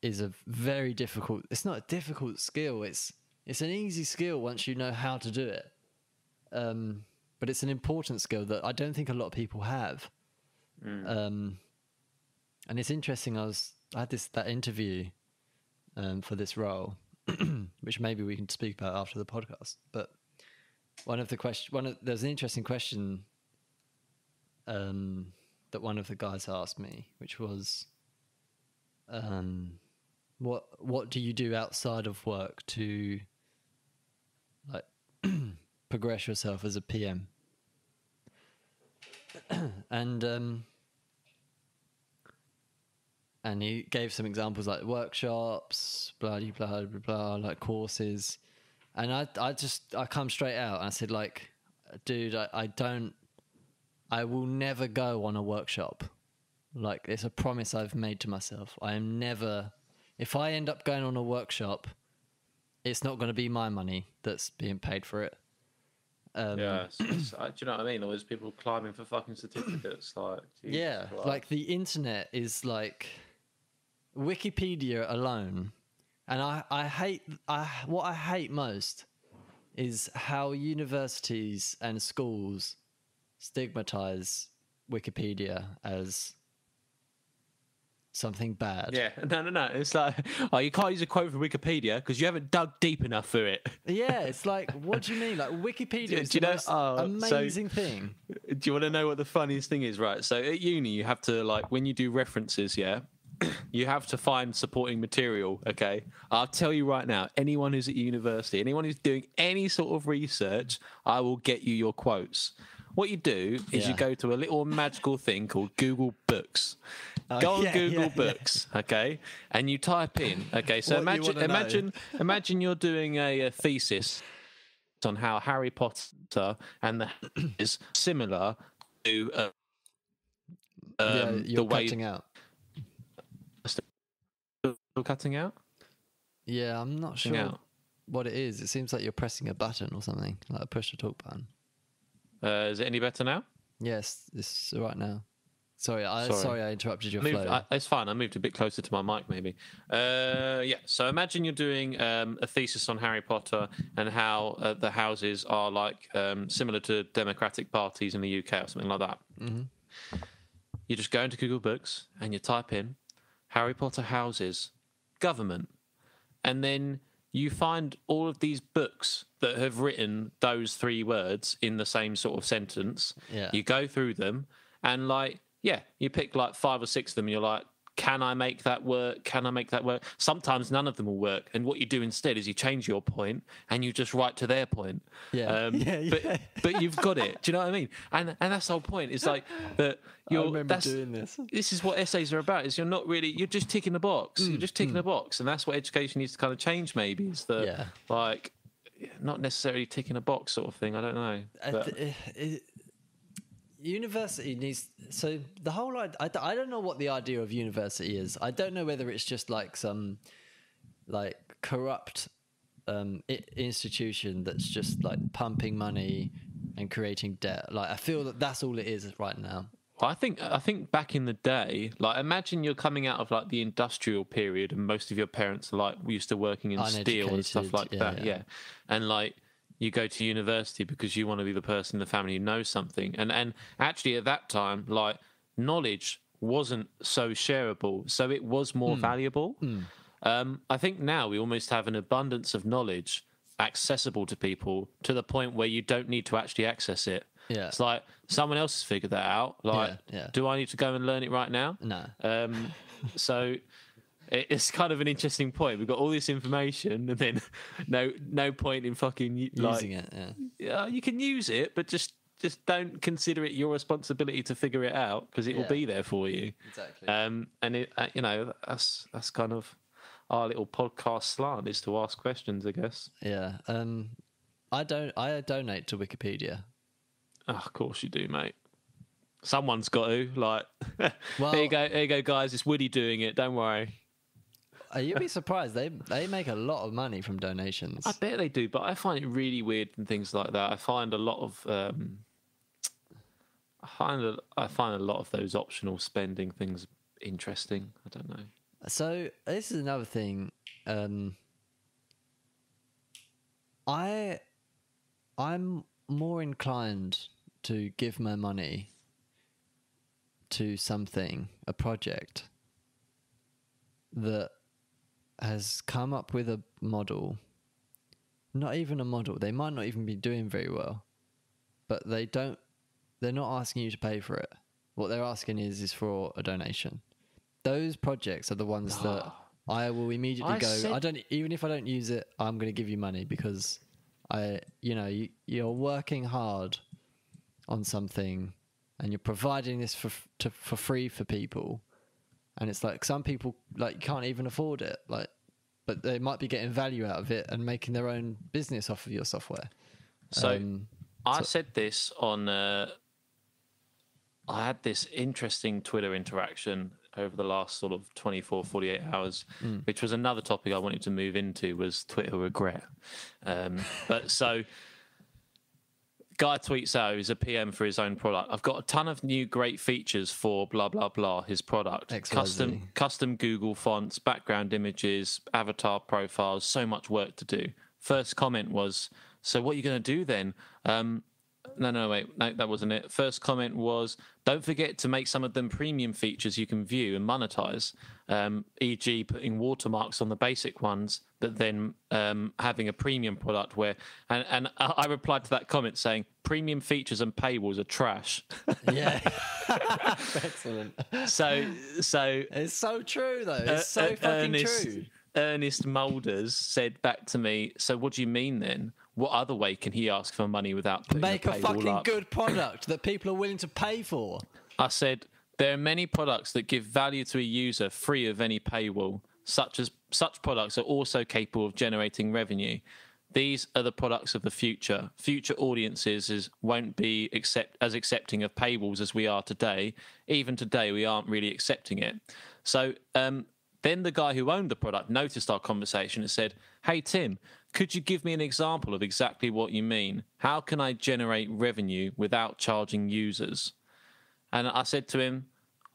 is a very difficult. It's not a difficult skill. It's it's an easy skill once you know how to do it. Um, but it's an important skill that I don't think a lot of people have. Um, and it's interesting. I was I had this that interview um, for this role, which maybe we can speak about after the podcast. But one of the question, one of there's an interesting question um, that one of the guys asked me, which was, um, what what do you do outside of work to like progress yourself as a PM? and um, and he gave some examples like workshops, blah blah blah blah, blah like courses, and I I just I come straight out and I said like, dude, I, I don't, I will never go on a workshop. Like it's a promise I've made to myself. I am never, if I end up going on a workshop, it's not going to be my money that's being paid for it. Um, Yeah, it's- it's- uh, do you know what I mean? All those people climbing for fucking certificates, like Yeah, Christ. like the internet is like Wikipedia alone, and I I hate I what I hate most is how universities and schools stigmatize Wikipedia as something bad. yeah, no, no, no. It's like, oh, you can't use a quote from Wikipedia because you haven't dug deep enough for it. Yeah, it's like, what do you mean? Like Wikipedia Do- is do the you know- most oh, so- amazing thing. Do you want to know what the funniest thing is? Right. So at uni, you have to like when you do references, yeah, you have to find supporting material. Okay. I'll tell you right now, anyone who's at university, anyone who's doing any sort of research, I will get you your quotes. What you do is Yeah. you go to a little magical thing called Google Books. Oh, go on yeah, Google yeah. Books, okay, and you type in, okay. So What imagine, imagine, imagine you're doing a, a thesis on how Harry Potter and the is similar to uh, um, you're the way cutting out. Still cutting out. Yeah, I'm not sure out. what it is. It seems like you're pressing a button or something, like a push to talk button. Uh, is it any better now? Yes, is right now. Sorry, I Sorry. sorry, I interrupted your Moved, flow. I, it's fine. I moved a bit closer to my mic, maybe. Uh, yeah. So imagine you're doing um, a thesis on Harry Potter and how uh, the houses are like um, similar to democratic parties in the UK or something like that. Mm-hmm. You just go into Google Books and you type in Harry Potter houses, government, and then you find all of these books that have written those three words in the same sort of sentence. Yeah. You go through them and like, yeah, you pick like five or six of them and you're like, can I make that work? Can I make that work? Sometimes none of them will work. And what you do instead is you change your point and you just write to their point. Yeah. Um, Yeah, but, yeah. but you've got it. Do you know what I mean? And and that's the whole point. It's like that you're remember that's, doing this. This is what essays are about. Is you're not really you're just ticking a box. Mm, you're just ticking a box, and that's what education needs to kind of change. Maybe is the Yeah. like not necessarily ticking a box sort of thing. I don't know. I But- th- it- university needs so the whole I, I, I don't know what the idea of university is i don't know whether it's just like some like corrupt um institution that's just like pumping money and creating debt like i feel that that's all it is right now I think I think back in the day, like imagine you're coming out of like the industrial period, and most of your parents are like used to working in steel and stuff like yeah, that. yeah. Yeah. and like you go to university because you want to be the person in the family who knows something, and and actually at that time, like knowledge wasn't so shareable, so it was more Hmm. valuable. Um, I think now we almost have an abundance of knowledge accessible to people to the point where you don't need to actually access it. Yeah. It's like someone else has figured that out. Like, Yeah, yeah. do I need to go and learn it right now? no Um, so it's kind of an interesting point. We've got all this information, and then no no point in fucking like, using it yeah Yeah, you can use it, but just just don't consider it your responsibility to figure it out because it will be there for you. exactly Um, and it, uh, you know, that's that's kind of our little podcast slant is to ask questions, I guess. yeah um i don't i donate to wikipedia Oh, of course you do, mate. Someone's got to. Like, Well- here you go, here you go, guys. It's Woody doing it. Don't worry. Uh, you'd be surprised they they make a lot of money from donations I bet they do, but I find it really weird and things like that. I find a lot of, um, I find a, I find a lot of those optional spending things interesting. I don't know. So this is another thing. Um, I I'm more inclined to give my money to something, a project that has come up with a model. Not even a model. They might not even be doing very well, but they don't. They're not asking you to pay for it. What they're asking is is for a donation. Those projects are the ones that I will immediately I go. said- I don't even if I don't use it. I'm going to give you money because I, you know, you, you're working hard on something and you're providing this for to, for free for people, and it's like some people like can't even afford it, like, but they might be getting value out of it and making their own business off of your software. So Um, I said this on. Uh, I had this interesting Twitter interaction over the last sort of 24, 48 hours, which was another topic I wanted to move into was Twitter regret. Um, but so, guy tweets out he's a PM for his own product. I've got a ton of new great features for blah blah blah his product. XYZ. Custom custom Google fonts, background images, avatar profiles, so much work to do. First comment was, "So what are you going to do then?" Um, no, no, wait, no, that wasn't it. First comment was, "Don't forget to make some of them premium features you can view and monetize, um, e.g., putting watermarks on the basic ones, but then um, having a premium product where." And, and I replied to that comment saying, "Premium features and paywalls are trash." yeah, excellent. so, so It's so true though. It's so uh, fucking Ernest, true. Ernest Mulders said back to me, "So what do you mean then? What other way can he ask for money without putting Make a fucking up?" good product that people are willing to pay for. I said there are many products that give value to a user free of any paywall. Such as such products are also capable of generating revenue. These are the products of the future. Future audiences is, won't be accept, as accepting of paywalls as we are today. Even today, we aren't really accepting it. So um, then the guy who owned the product noticed our conversation and said, Hey, Tim, could you give me an example of exactly what you mean? How can I generate revenue without charging users? And I said to him,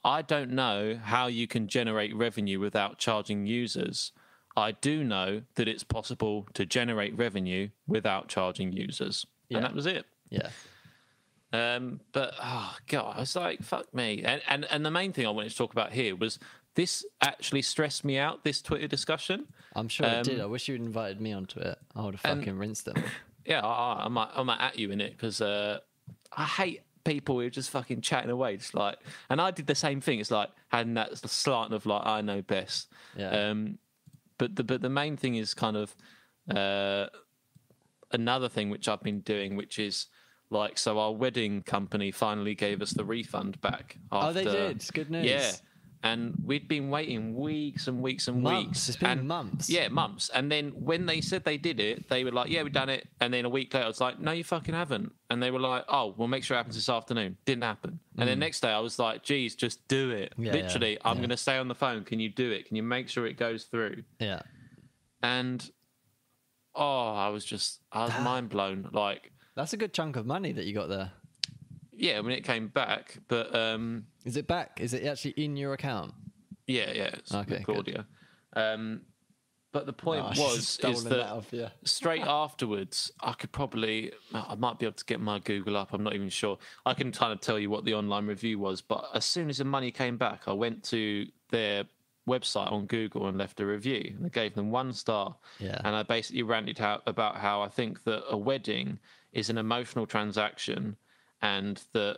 I don't know how you can generate revenue without charging users. I do know that it's possible to generate revenue without charging users. Yeah. And that was it. Yeah. Um, but oh god, I was like, fuck me. And, and and the main thing I wanted to talk about here was this actually stressed me out. This Twitter discussion. I'm sure it did. Um, I wish you'd invited me onto it. I would have and- fucking rinsed them. Yeah, I, I might I might at you in it because uh, I hate people who are just fucking chatting away, just like. And I did the same thing. It's like having that slant of like I know best. Yeah. Um, but the but the main thing is kind of uh, another thing which I've been doing, which is like so our wedding company finally gave us the refund back. After, Oh, they did? Good news. Yeah. And we'd been waiting weeks and weeks and Months. weeks. It's been and, months. Yeah, months. And then when they said they did it, they were like, "Yeah, we've done it." And then a week later, I was like, "No, you fucking haven't." And they were like, "Oh, we'll make sure it happens this afternoon." Didn't happen. And then next day, I was like, "Geez, just do it." Mm. Yeah, Literally, yeah, I'm yeah. going to stay on the phone. Can you do it? Can you make sure it goes through? Yeah. And oh, I was just, I was mind blown. Like, That's a good chunk of money that you got there. Yeah, when it came back, but um, Is it back? Is it actually in your account? yeah, yeah, it's Okay, good. Claudia. Um, but the point Oh, was, is that that you. straight afterwards, I could probably, I might be able to get my Google up. I'm not even sure. I can kind of tell you what the online review was, but as soon as the money came back, I went to their website on Google and left a review. And I gave them one star. Yeah. And I basically ranted out about how I think that a wedding is an emotional transaction and that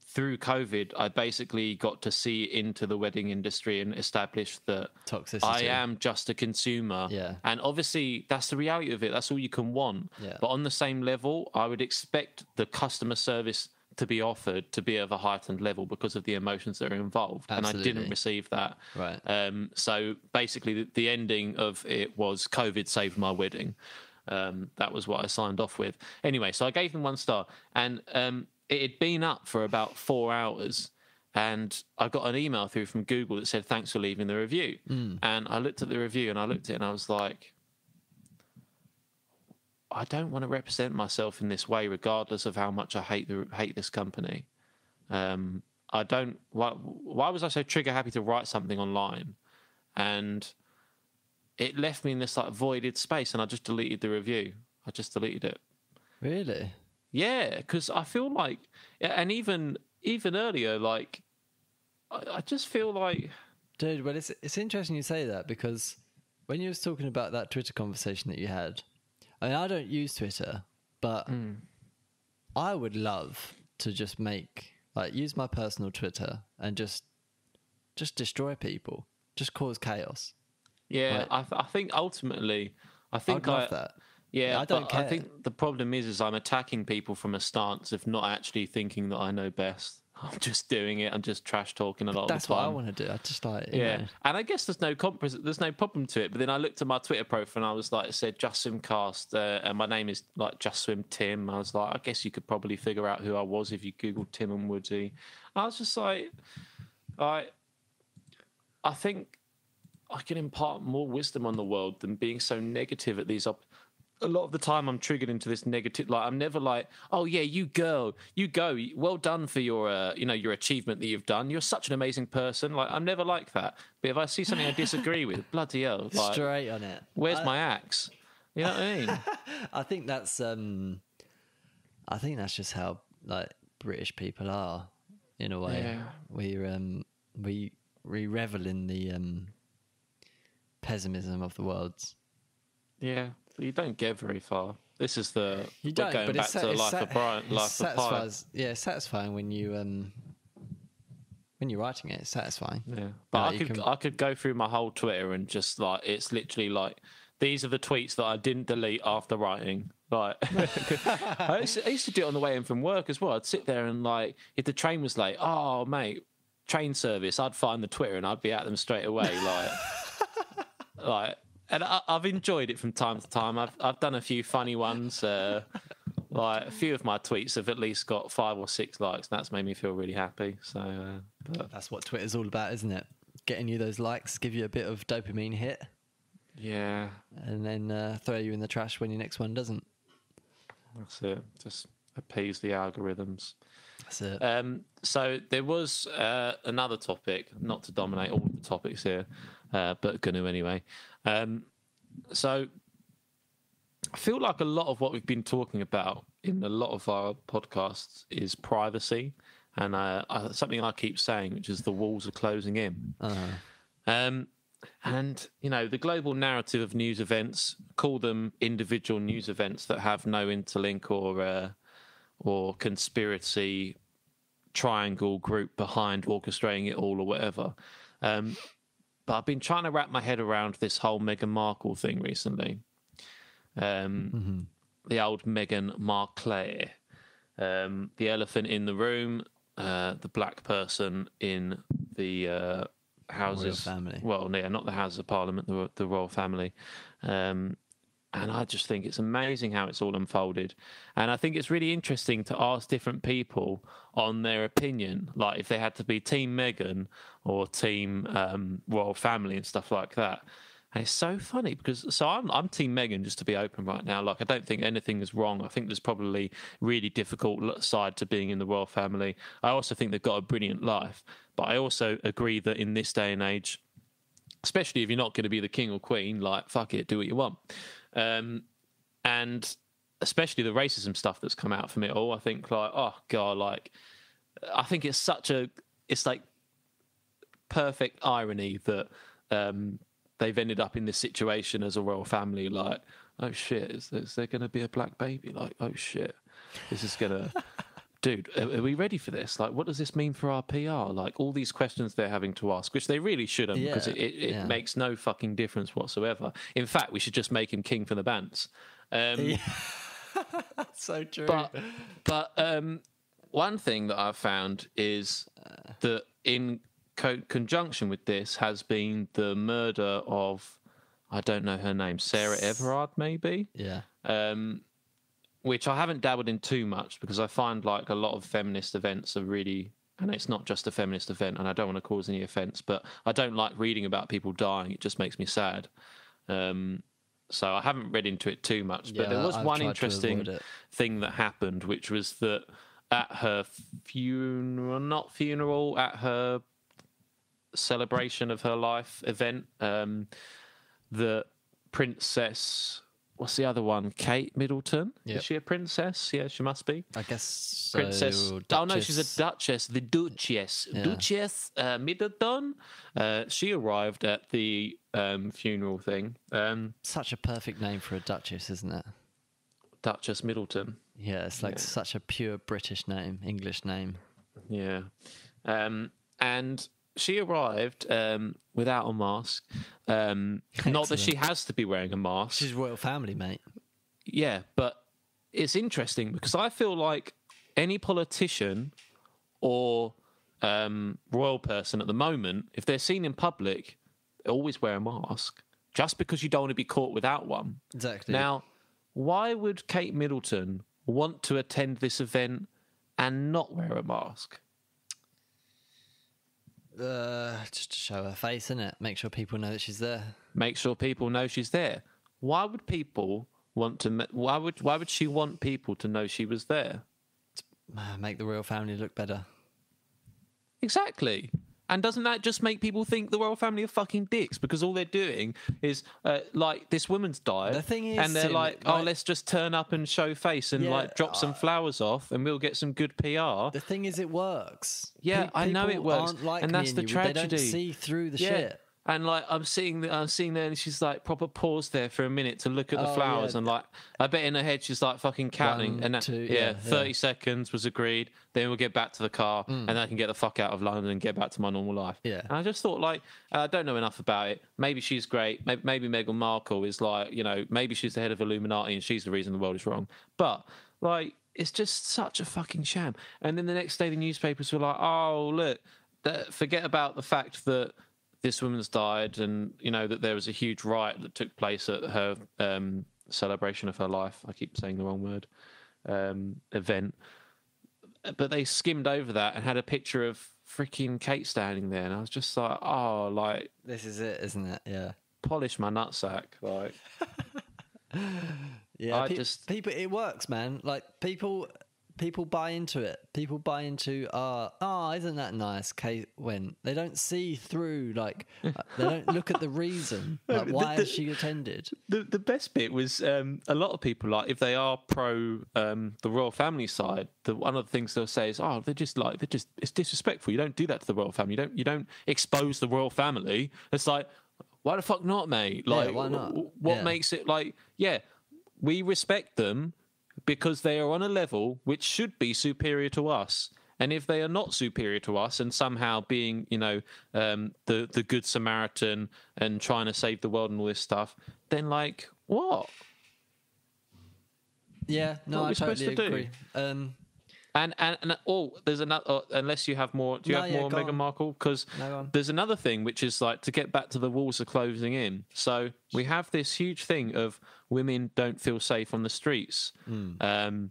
through COVID, I basically got to see into the wedding industry and establish that Toxicity. I am just a consumer. Yeah. And obviously, that's the reality of it. That's all you can want. Yeah. But on the same level, I would expect the customer service to be offered to be of a heightened level because of the emotions that are involved. Absolutely. And I didn't receive that. Right. Um, so basically, the, the ending of it was COVID saved my wedding. Um, that was what I signed off with. Anyway, so I gave them one star, and um, it had been up for about four hours. And I got an email through from Google that said, Thanks for leaving the review. And I looked at the review and I looked at it and I was like, I don't want to represent myself in this way, regardless of how much I hate the hate this company. Um, I don't. Why, why was I so trigger happy to write something online, and it left me in this like voided space, and I just deleted the review. I just deleted it. Really? Yeah, because I feel like, and even even earlier, like, I, I just feel like, Dude, well, it's it's interesting you say that because when you was talking about that Twitter conversation that you had, I mean, I don't use Twitter, but hmm. I would love to just make like use my personal Twitter and just just destroy people, just cause chaos. Yeah, Right. I, th- I think ultimately, I think love I, that. Yeah, I don't but I think the problem is, is I'm attacking people from a stance of not actually thinking that I know best. I'm just doing it. I'm just trash talking a lot That's of the what time. I want to do. I just like Yeah, know, and I guess there's no comp- there's no problem to it. But then I looked at my Twitter profile and I was like, it said Just Swim Cast, uh, and my name is like Just Swim Tim. I was like, I guess you could probably figure out who I was if you googled Tim and Woodsy. I was just like, I, I think I can impart more wisdom on the world than being so negative at these. Op- a lot of the time, I'm triggered into this negative. Like I'm never like, oh yeah, you go, you go. Well done for your, uh, you know, your achievement that you've done. You're such an amazing person. Like I'm never like that. But if I see something I disagree with, bloody hell, like, straight on it. where's I, my axe? You know what I mean? I think that's um, I think that's just how like British people are, in a way. Yeah. We um we we revel in the um pessimism of the world. yeah, you don't get very far. This is the You don't, going but back it's, to the life of Brian, life of Pi. Yeah, it's satisfying when you um when you're writing it. It's satisfying. Yeah, but Like, I could can- I could go through my whole Twitter and just like it's literally like these are the tweets that I didn't delete after writing. Like I, used to, I used to do it on the way in from work as well. I'd sit there and like if the train was late, oh mate, train service, I'd find the Twitter and I'd be at them straight away. Like like. And I, I've enjoyed it from time to time. I've I've done a few funny ones. Uh, like a few of my tweets have at least got five or six likes. And that's made me feel really happy. So, uh, but That's what Twitter's all about, isn't it? Getting you those likes, give you a bit of dopamine hit, yeah, and then uh, throw you in the trash when your next one doesn't. That's it. Just appease the algorithms. That's it. Um, so there was uh, another topic, not to dominate all the topics here, uh, but going to anyway. Um, so I feel like a lot of what we've been talking about in a lot of our podcasts is privacy, and uh, I, something I keep saying, which is the walls are closing in. Uh, Um, and you know the global narrative of news events call them individual news events that have no interlink or uh, or conspiracy triangle group behind orchestrating it all or whatever. Um, but I've been trying to wrap my head around this whole Meghan Markle thing recently. Um, The old Meghan Markle, um, the elephant in the room, uh, the black person in the uh, houses. family. Well, yeah, not the Houses of Parliament, the, the royal family. Um, and I just think it's amazing how it's all unfolded. And I think it's really interesting to ask different people on their opinion, like if they had to be Team Meghan or Team um, Royal Family and stuff like that. And it's so funny because so I'm I'm Team Meghan just to be open right now. Like I don't think anything is wrong. I think there's probably really difficult side to being in the royal family. I also think they've got a brilliant life, but I also agree that in this day and age, especially if you're not going to be the king or queen, like fuck it, do what you want. Um, and especially the racism stuff that's come out from it all, I think like oh god, like I think it's such a it's like perfect irony that um, they've ended up in this situation as a royal family. Like oh shit, is, is there going to be a black baby? Like oh shit, this is gonna. Dude, are are we ready for this? Like, what does this mean for our PR? Like, all these questions they're having to ask, which they really shouldn't, because Yeah, it, it, it yeah. makes no fucking difference whatsoever. In fact, we should just make him king for the bants. Um, so true. but but um, one thing that I've found is that in co- conjunction with this has been the murder of I don't know her name, Sarah Everard, maybe, yeah, um, which I haven't dabbled in too much because I find like a lot of feminist events are really. And it's not just a feminist event, and I don't want to cause any offence, but I don't like reading about people dying. It just makes me sad. Um, so I haven't read into it too much. but Yeah, there was I've one interesting thing that happened, which was that at her funeral, not funeral, at her celebration of her life event, um, the princess, what's the other one? Kate Middleton. Yep. Is she a princess? Yeah, she must be. I guess so, Princess. Oh no, she's a duchess. The Duchess. Yeah. Duchess uh, Middleton. Uh, she arrived at the um, funeral thing. Um, Such a perfect name for a duchess, isn't it? Duchess Middleton. Yeah, it's like Yeah. such a pure British name, English name. Yeah. Um, and she arrived um, without a mask. Um, not that she has to be wearing a mask. She's royal family, mate. Yeah, but it's interesting because I feel like any politician or um, royal person at the moment, if they're seen in public, they always wear a mask just because you don't want to be caught without one. Exactly. Now, why would Kate Middleton want to attend this event and not wear a mask? Uh, just to show her face, isn't it? Make sure people know that she's there. Make sure people know she's there. Why would people want to? Why would why would she want people to know she was there? Uh, Make the royal family look better. Exactly. And doesn't that just make people think the royal family are fucking dicks because all they're doing is uh, like this woman's died, The thing is, and they're Tim, like, oh, like- let's just turn up and show face and Yeah, like drop some uh, flowers off, and we'll get some good PR. The thing is, it works. Yeah, Pe- I know it people works, aren't like and me that's the you. They don't tragedy. see through the shit. And like I'm seeing, the, I'm seeing there, and she's like proper pause there for a minute to look at the Oh, flowers, yeah. and like I bet in her head she's like fucking counting, One, and that, two, yeah, yeah, thirty seconds was agreed. Then we'll get back to the car, hmm. and I can get the fuck out of London and get back to my normal life. Yeah. And I just thought like I don't know enough about it. Maybe she's great. Maybe, maybe Meghan Markle is like you know maybe she's the head of Illuminati and she's the reason the world is wrong. But like it's just such a fucking sham. And then the next day the newspapers were like, oh look, that, forget about the fact that this woman's died and you know that there was a huge riot that took place at her um, celebration of her life. I keep saying the wrong word. Um, event, but they skimmed over that and had a picture of freaking Kate standing there, and I was just like, oh, like This is it, isn't it? Yeah. polish my nutsack, like. Yeah, I pe- just- people. It works, man. Like people, people buy into it. People buy into, uh, oh, isn't that nice? Kate went. They don't see through. Like uh, they don't look at the reason. Like why the- has she attended? the the best bit was um, a lot of people like if they are pro um, the royal family side, the one of the things they'll say is, "Oh, they're just like they're just it's disrespectful. You don't do that to the royal family. You don't you don't expose the royal family." It's like, why the fuck not, mate? Like, why not? What Yeah. makes it like? Yeah, we respect them because they are on a level which should be superior to us. And if they are not superior to us, and somehow being, you know, um, the the good Samaritan and trying to save the world and all this stuff, then like what? Yeah, no, What I totally agree. Um, And and, and oh, there's another. Uh, unless you have more, do you No, have yeah, more go Meghan on. Markle? Because No, there's another thing which is like to get back to the walls are closing in. So we have this huge thing of women don't feel safe on the streets. Hmm. Um,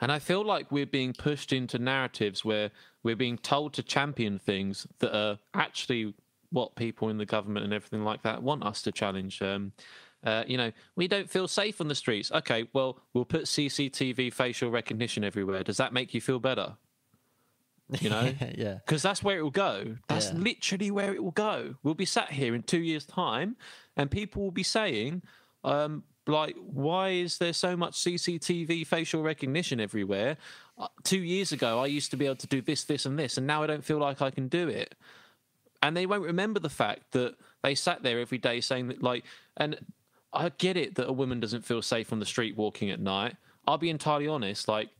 and I feel like we're being pushed into narratives where we're being told to champion things that are actually what people in the government and everything like that want us to challenge. Um, uh, you know, we don't feel safe on the streets. Okay, well, we'll put CCTV facial recognition everywhere. Does that make you feel better? You know? yeah. because that's where it will go. That's Yeah. literally where it will go. We'll be sat here in two years' time, and people will be saying, um, like, why is there so much CCTV facial recognition everywhere? Uh, two years ago, I used to be able to do this, this, and this, and now I don't feel like I can do it. And they won't remember the fact that they sat there every day saying that, like, and I get it that a woman doesn't feel safe on the street walking at night. I'll be entirely honest, like.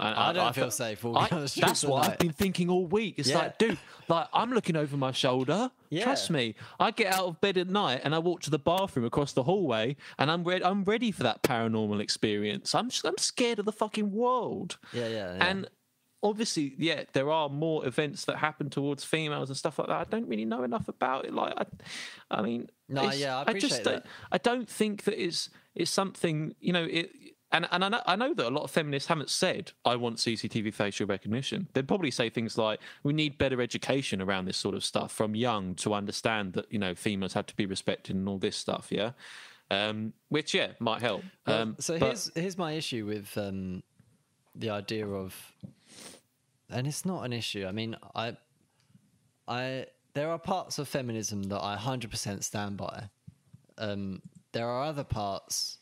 and I don't feel fe- safe walking on the streets That's at what I've been thinking all week. It's Yeah. like, dude, like I'm looking over my shoulder. Yeah. Trust me. I get out of bed at night and I walk to the bathroom across the hallway, and I'm ready. I'm ready for that paranormal experience. I'm I'm scared of the fucking world. Yeah, yeah, yeah. And obviously, yeah, there are more events that happen towards females and stuff like that. I don't really know enough about it. Like, I, I mean, No, yeah, I just appreciate don't, that. I don't think that it's it's something you know it. And, and I, know, I know that a lot of feminists haven't said, I want CCTV facial recognition. They'd probably say things like, we need better education around this sort of stuff from young to understand that, you know, females have to be respected and all this stuff, yeah? Um, which, yeah, might help. Well, um, so but- here's here's my issue with um, the idea of, and it's not an issue. I mean, I, I there are parts of feminism that I hundred percent stand by. Um, there are other parts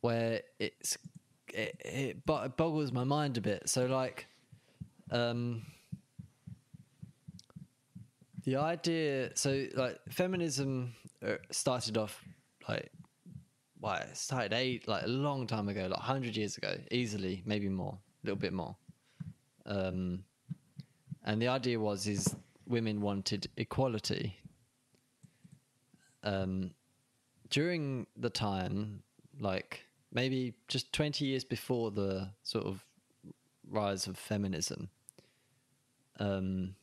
where it's it, it, it boggles my mind a bit. So like, um, the idea. So like, feminism uh, started off like well, it started eight like a long time ago, like hundred years ago, easily, maybe more, a little bit more. Um, and the idea was is women wanted equality. Um, during the time, like maybe just twenty years before the sort of rise of feminism, um,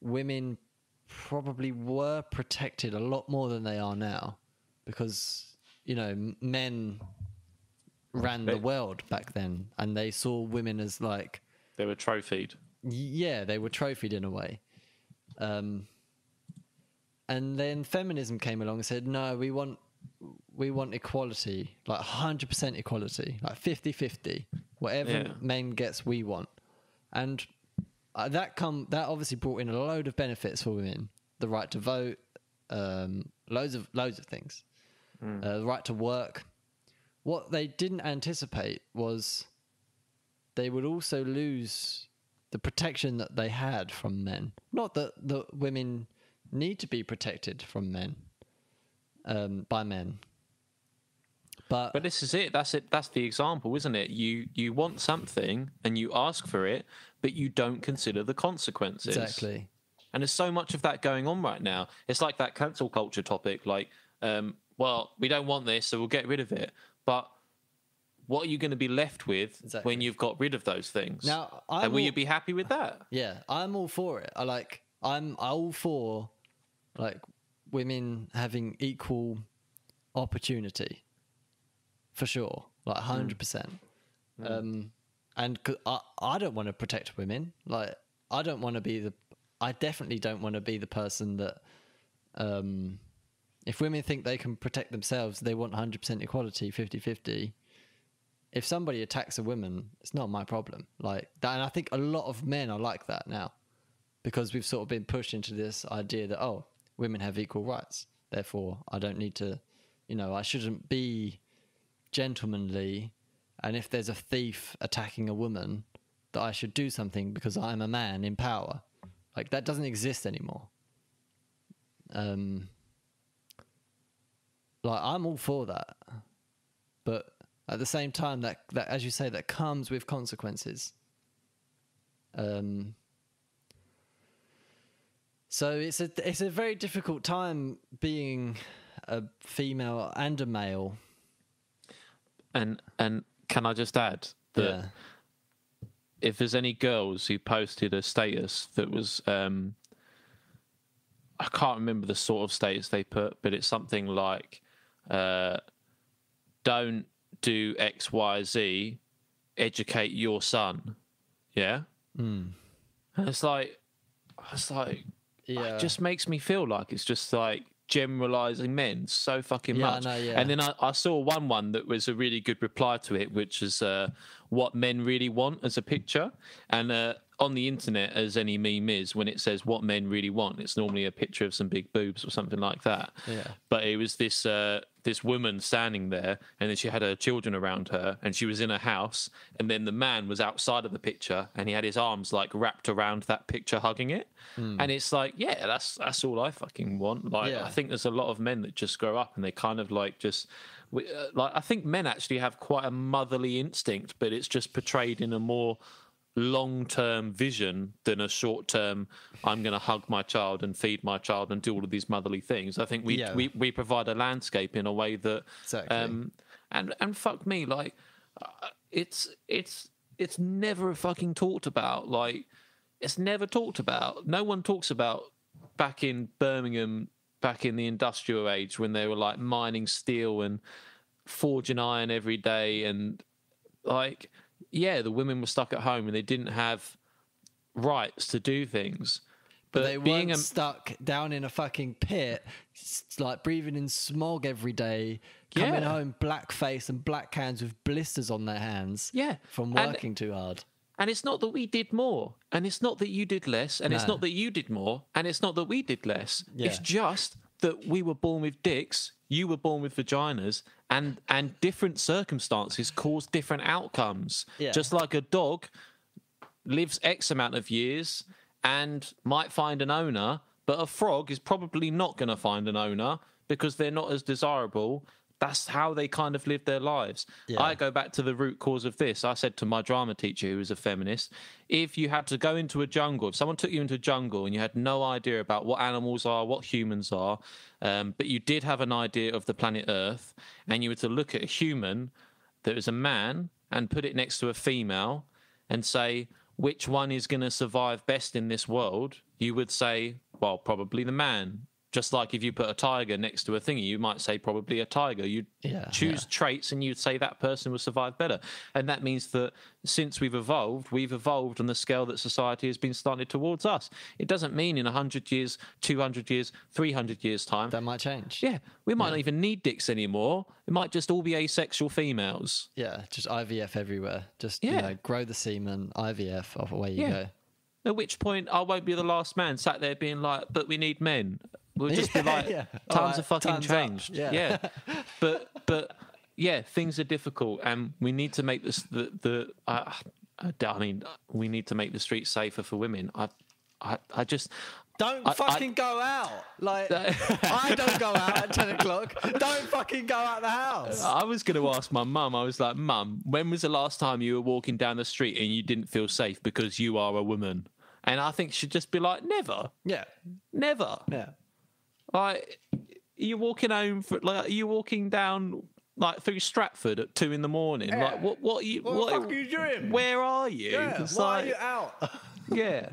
women probably were protected a lot more than they are now because you know men ran the world back then and they saw women as like They were trophied. yeah they were trophied in a way. Um, and then feminism came along and said no we want we want equality like 100% equality like 50-50 whatever Yeah. men gets we want. And uh, that come that obviously brought in a load of benefits for women. The right to vote um, loads of loads of things. Uh, the right to work. What they didn't anticipate was they would also lose the protection that they had from men. Not that the women need to be protected from men, um, by men, but, But this is it. That's it. That's the example, isn't it? You you want something and you ask for it, but you don't consider the consequences. exactly. And there's so much of that going on right now. It's like that cancel culture topic. Like, um, well, we don't want this, so we'll get rid of it. But what are you going to be left with Exactly. when you've got rid of those things? Now, I'm and will all- you be happy with that? Yeah, I'm all for it. I like I'm all for like women having equal opportunity for sure, like hundred percent. Um, and 'cause I I don't want to protect women. Like I don't want to be the I definitely don't want to be the person that um if women think they can protect themselves, they want 100% equality, 50-50 if somebody attacks a woman, it's not my problem. Like that, and I think a lot of men are like that now, because we've sort of been pushed into this idea that oh, women have equal rights, therefore I don't need to, you know, I shouldn't be gentlemanly, and if there's a thief attacking a woman, that I should do something because I'm a man in power. Like that doesn't exist anymore. Um, like I'm all for that, but at the same time, that that as you say, that comes with consequences. Um. So it's a it's a very difficult time being a female and a male. And and can I just add that yeah. if there's any girls who posted a status that was um I can't remember the sort of status they put, but it's something like uh don't do XYZ, educate your son. Yeah? Mm. And it's like it's like Yeah. it just makes me feel like it's just like generalizing men so fucking Yeah, much. yeah. And then I, I saw one one that was a really good reply to it, which is uh, what men really want as a picture. And uh, on the internet, as any meme is, when it says what men really want, it's normally a picture of some big boobs or something like that. Yeah. But it was this uh, this woman standing there, and then she had her children around her, and she was in a house, and then the man was outside of the picture, and he had his arms like wrapped around that picture, hugging it. And it's like, yeah, that's that's all I fucking want. Like, Yeah. I think there's a lot of men that just grow up and they kind of like just. uh, Like I think men actually have quite a motherly instinct, but it's just portrayed in a more long-term vision than a short-term. I'm going to hug my child and feed my child and do all of these motherly things. I think we Yeah. we, we provide a landscape in a way that, Exactly. um, and and fuck me, like uh, it's it's it's never fucking talked about. Like it's never talked about. No one talks about back in Birmingham, back in the industrial age when they were like mining steel and forging iron every day, and like yeah, the women were stuck at home and they didn't have rights to do things. But, they being weren't stuck down in a fucking pit, like breathing in smog every day, coming Yeah. home black face and black hands with blisters on their hands. Yeah, from and- working too hard. And it's not that we did more, and it's not that you did less, and it's not that you did more, and it's not that we did less. It's just that we were born with dicks, you were born with vaginas, and and different circumstances cause different outcomes. Yeah. Just like a dog lives X amount of years and might find an owner, but a frog is probably not going to find an owner because they're not as desirable. That's how they kind of live their lives. Yeah. I go back to the root cause of this. I said to my drama teacher, who was a feminist, if you had to go into a jungle, if someone took you into a jungle and you had no idea about what animals are, what humans are, um, but you did have an idea of the planet Earth, and you were to look at a human that is a man and put it next to a female and say, which one is going to survive best in this world, you would say, well, probably the man. Just like if you put a tiger next to a thingy, you might say probably a tiger. You'd Yeah, choose yeah. traits and you'd say that person will survive better. And that means that since we've evolved, we've evolved on the scale that society has been started towards us. It doesn't mean in 100 years, 200 years, 300 years' time. That might change. yeah, we might not even need dicks anymore. It might just all be asexual females. Yeah, just IVF everywhere. Just you Yeah. know, grow the semen, IVF, off away you Yeah. go. At which point, I won't be the last man sat there being like, "But we need men." We'll just be like, yeah. "Times Alright, have fucking time's up." changed." Yeah. yeah, but but yeah, things are difficult, and we need to make this the the. Uh, I, I mean, we need to make the streets safer for women. I, I, I just Don't I- I- fucking go out. Like I don't go out at ten o'clock. Don't fucking go out the house. I was going to ask my mum. I was like, "Mum, when was the last time you were walking down the street and you didn't feel safe because you are a woman?" And I think she'd just be like, "Never, Yeah, never." yeah. Like, you're walking home for like, are you walking down like through Stratford at two in the morning? Like, what? What? Are you, What fuck are you doing? Where are you? Yeah, why like- are you out? yeah.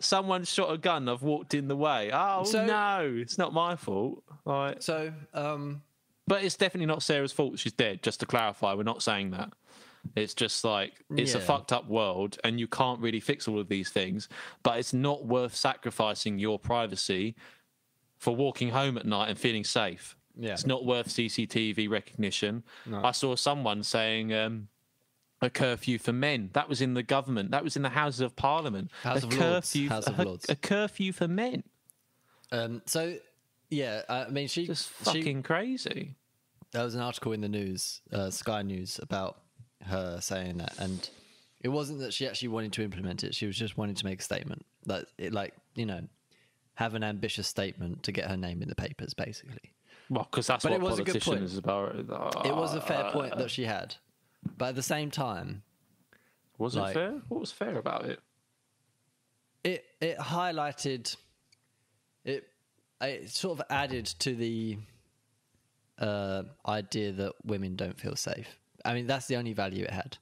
Someone shot a gun. I've walked in the way. Oh So- no, it's not my fault. Like, so, um, but it's definitely not Sarah's fault. She's dead. Just to clarify, we're not saying that. It's just like it's a fucked up world, and you can't really fix all of these things. But it's not worth sacrificing your privacy for walking home at night and feeling safe. Yeah. It's not worth CCTV recognition. No. I saw someone saying um, a curfew for men. That was in the government. That was in the Houses of Parliament. House a of Lords. curfew, House of Lords. a curfew for men. um, so yeah. I mean, she Just she fucking crazy. there was an article in the news, uh, Sky News, about her saying that, and it wasn't that she actually wanted to implement it. She was just wanting to make a statement that it, like, you know, have an ambitious statement to get her name in the papers, basically. Well, because that's But what it was a good point. politicians about. It was a fair Uh, point that she had, but at the same time, Was it fair? What was fair about it? it it highlighted it. It sort of added to the uh, idea that women don't feel safe. I mean, that's the only value it had.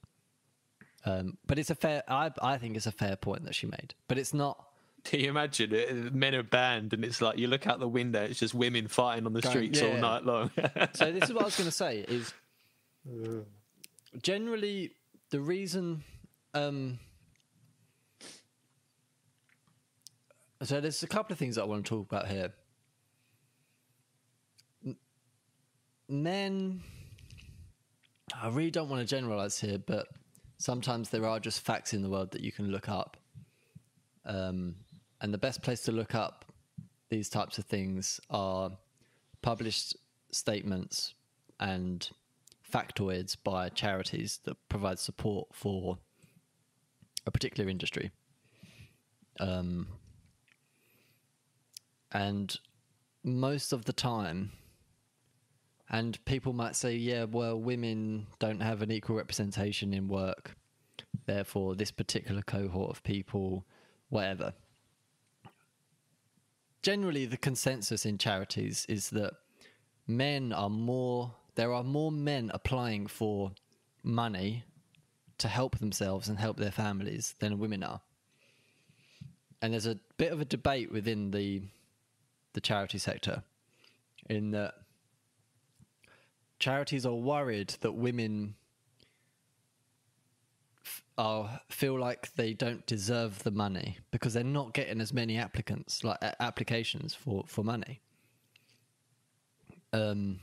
Um, but it's a fair. I I think it's a fair point that she made. But it's not. Can you imagine it? Men are banned, and it's like you look out the window, it's just women fighting on the Going, streets yeah. all night long. So this is what I was going to say is generally the reason. Um, so there's a couple of things that I want to talk about here. Men, I really don't want to generalize here, but sometimes there are just facts in the world that you can look up. Um, and the best place to look up these types of things are published statements and factoids by charities that provide support for a particular industry. Um, and most of the time, and people might say, yeah, well, women don't have an equal representation in work, therefore, this particular cohort of people, whatever. Generally, the consensus in charities is that men are more, there are more men applying for money to help themselves and help their families than women are. And there's a bit of a debate within the the charity sector in that charities are worried that women f- are feel like they don't deserve the money because they're not getting as many applicants like applications for for money. Um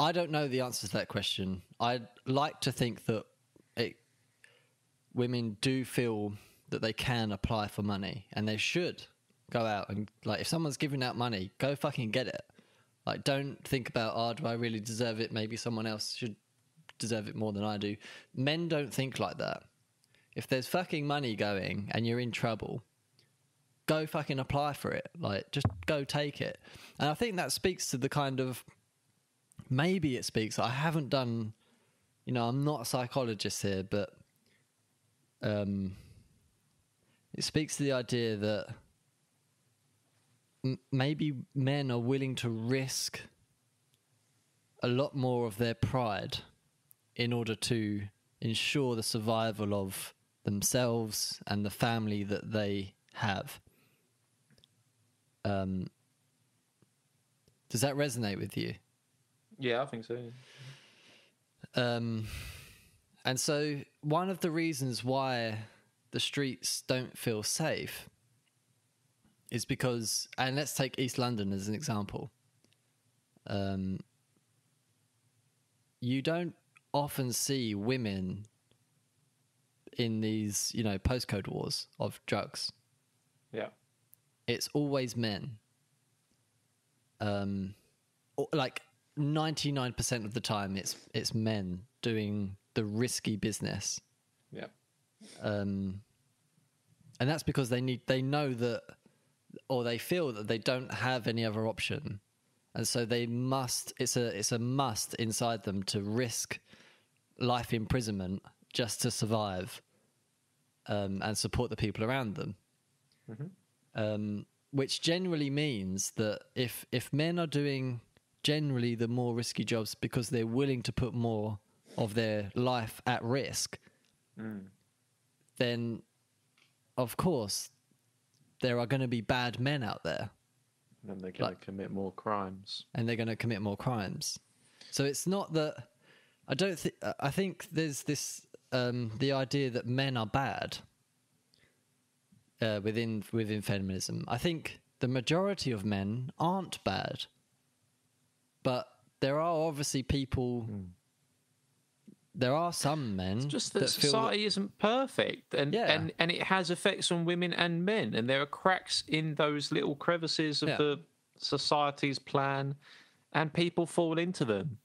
i don't know the answer to that question. I'd like to think that it women do feel that they can apply for money and they should go out and like if someone's giving out money go fucking get it like don't think about oh do i really deserve it? Maybe someone else should deserve it more than i do. Men don't think like that. If there's fucking money going and you're in trouble go fucking apply for it. Like just go take it. And i think that speaks to the kind of maybe it speaks i haven't done you know i'm not a psychologist here but um it speaks to the idea that m- maybe men are willing to risk a lot more of their pride in order to ensure the survival of themselves and the family that they have. Um, does that resonate with you? Yeah, I think so. Um, and so, one of the reasons why the streets don't feel safe is because, and let's take East London as an example. Um, you don't often see women in these, you know, postcode wars of drugs. Yeah. It's always men. Um, like ninety nine percent of the time, it's it's men doing the risky business, Yeah. um, and that's because they need they know that, or they feel that they don't have any other option, and so they must. It's a it's a must inside them to risk life imprisonment just to survive, um, and support the people around them. Um, which generally means that if if men are doing generally the more risky jobs because they're willing to put more of their life at risk, then of course there are going to be bad men out there, And they're going Like- to commit more crimes. and they're going to commit more crimes. So it's not that I don't think I think there's this um, the idea that men are bad uh, within within feminism. I think the majority of men aren't bad, but there are obviously people. There are some men Hmm. Just that, that society isn't perfect, and, Yeah. and and it has effects on women and men, and there are cracks in those little crevices of Yeah. the society's plan, and people fall into them,